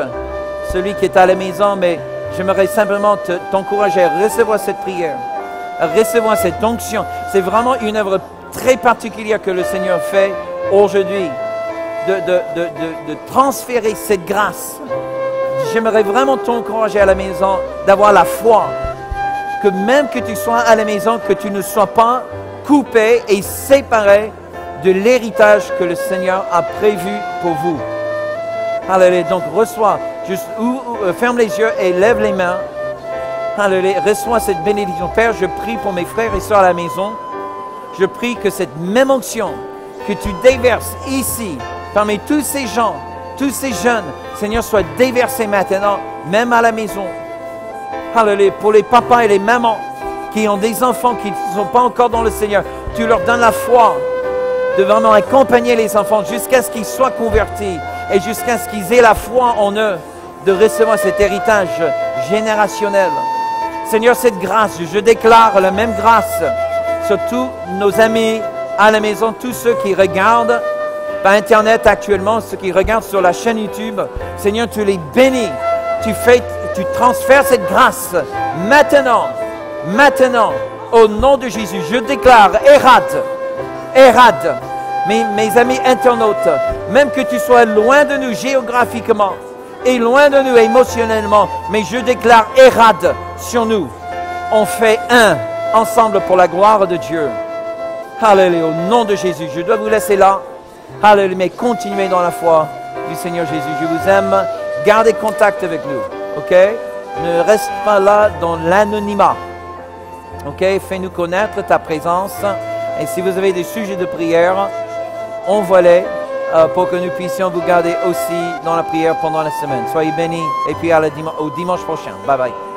S1: celui qui est à la maison, mais j'aimerais simplement te- t'encourager à recevoir cette prière, à recevoir cette onction. C'est vraiment une œuvre très particulière que le Seigneur fait aujourd'hui, de- de- de- de transférer cette grâce. J'aimerais vraiment t'encourager à la maison d'avoir la foi que même que tu sois à la maison, que tu ne sois pas coupé et séparé de l'héritage que le Seigneur a prévu pour vous. Alléluia. Donc reçois, juste ou- euh, ferme les yeux et lève les mains. Alléluia. Reçois cette bénédiction. Père, je prie pour mes frères et sœurs à la maison. Je prie que cette même onction que tu déverses ici, parmi tous ces gens, tous ces jeunes, Seigneur, soit déversée maintenant, même à la maison. Alléluia. Pour les papas et les mamans qui ont des enfants qui ne sont pas encore dans le Seigneur, tu leur donnes la foi de vraiment accompagner les enfants jusqu'à ce qu'ils soient convertis et jusqu'à ce qu'ils aient la foi en eux de recevoir cet héritage générationnel. Seigneur, cette grâce, je déclare la même grâce sur tous nos amis à la maison, tous ceux qui regardent par Internet actuellement, ceux qui regardent sur la chaîne YouTube, Seigneur, tu les bénis. Tu, transfères cette grâce maintenant, maintenant, au nom de Jésus. Je déclare, érade, érade, mes, amis internautes, même que tu sois loin de nous géographiquement et loin de nous émotionnellement, mais je déclare érade sur nous. On fait un ensemble pour la gloire de Dieu. Alléluia, au nom de Jésus. Je dois vous laisser là. Alléluia, mais continuez dans la foi du Seigneur Jésus. Je vous aime. Gardez contact avec nous. OK? Ne reste pas là dans l'anonymat. OK? Fais-nous connaître ta présence. Et si vous avez des sujets de prière, envoie-les euh, pour que nous puissions vous garder aussi dans la prière pendant la semaine. Soyez bénis et puis à la au dimanche prochain. Bye bye.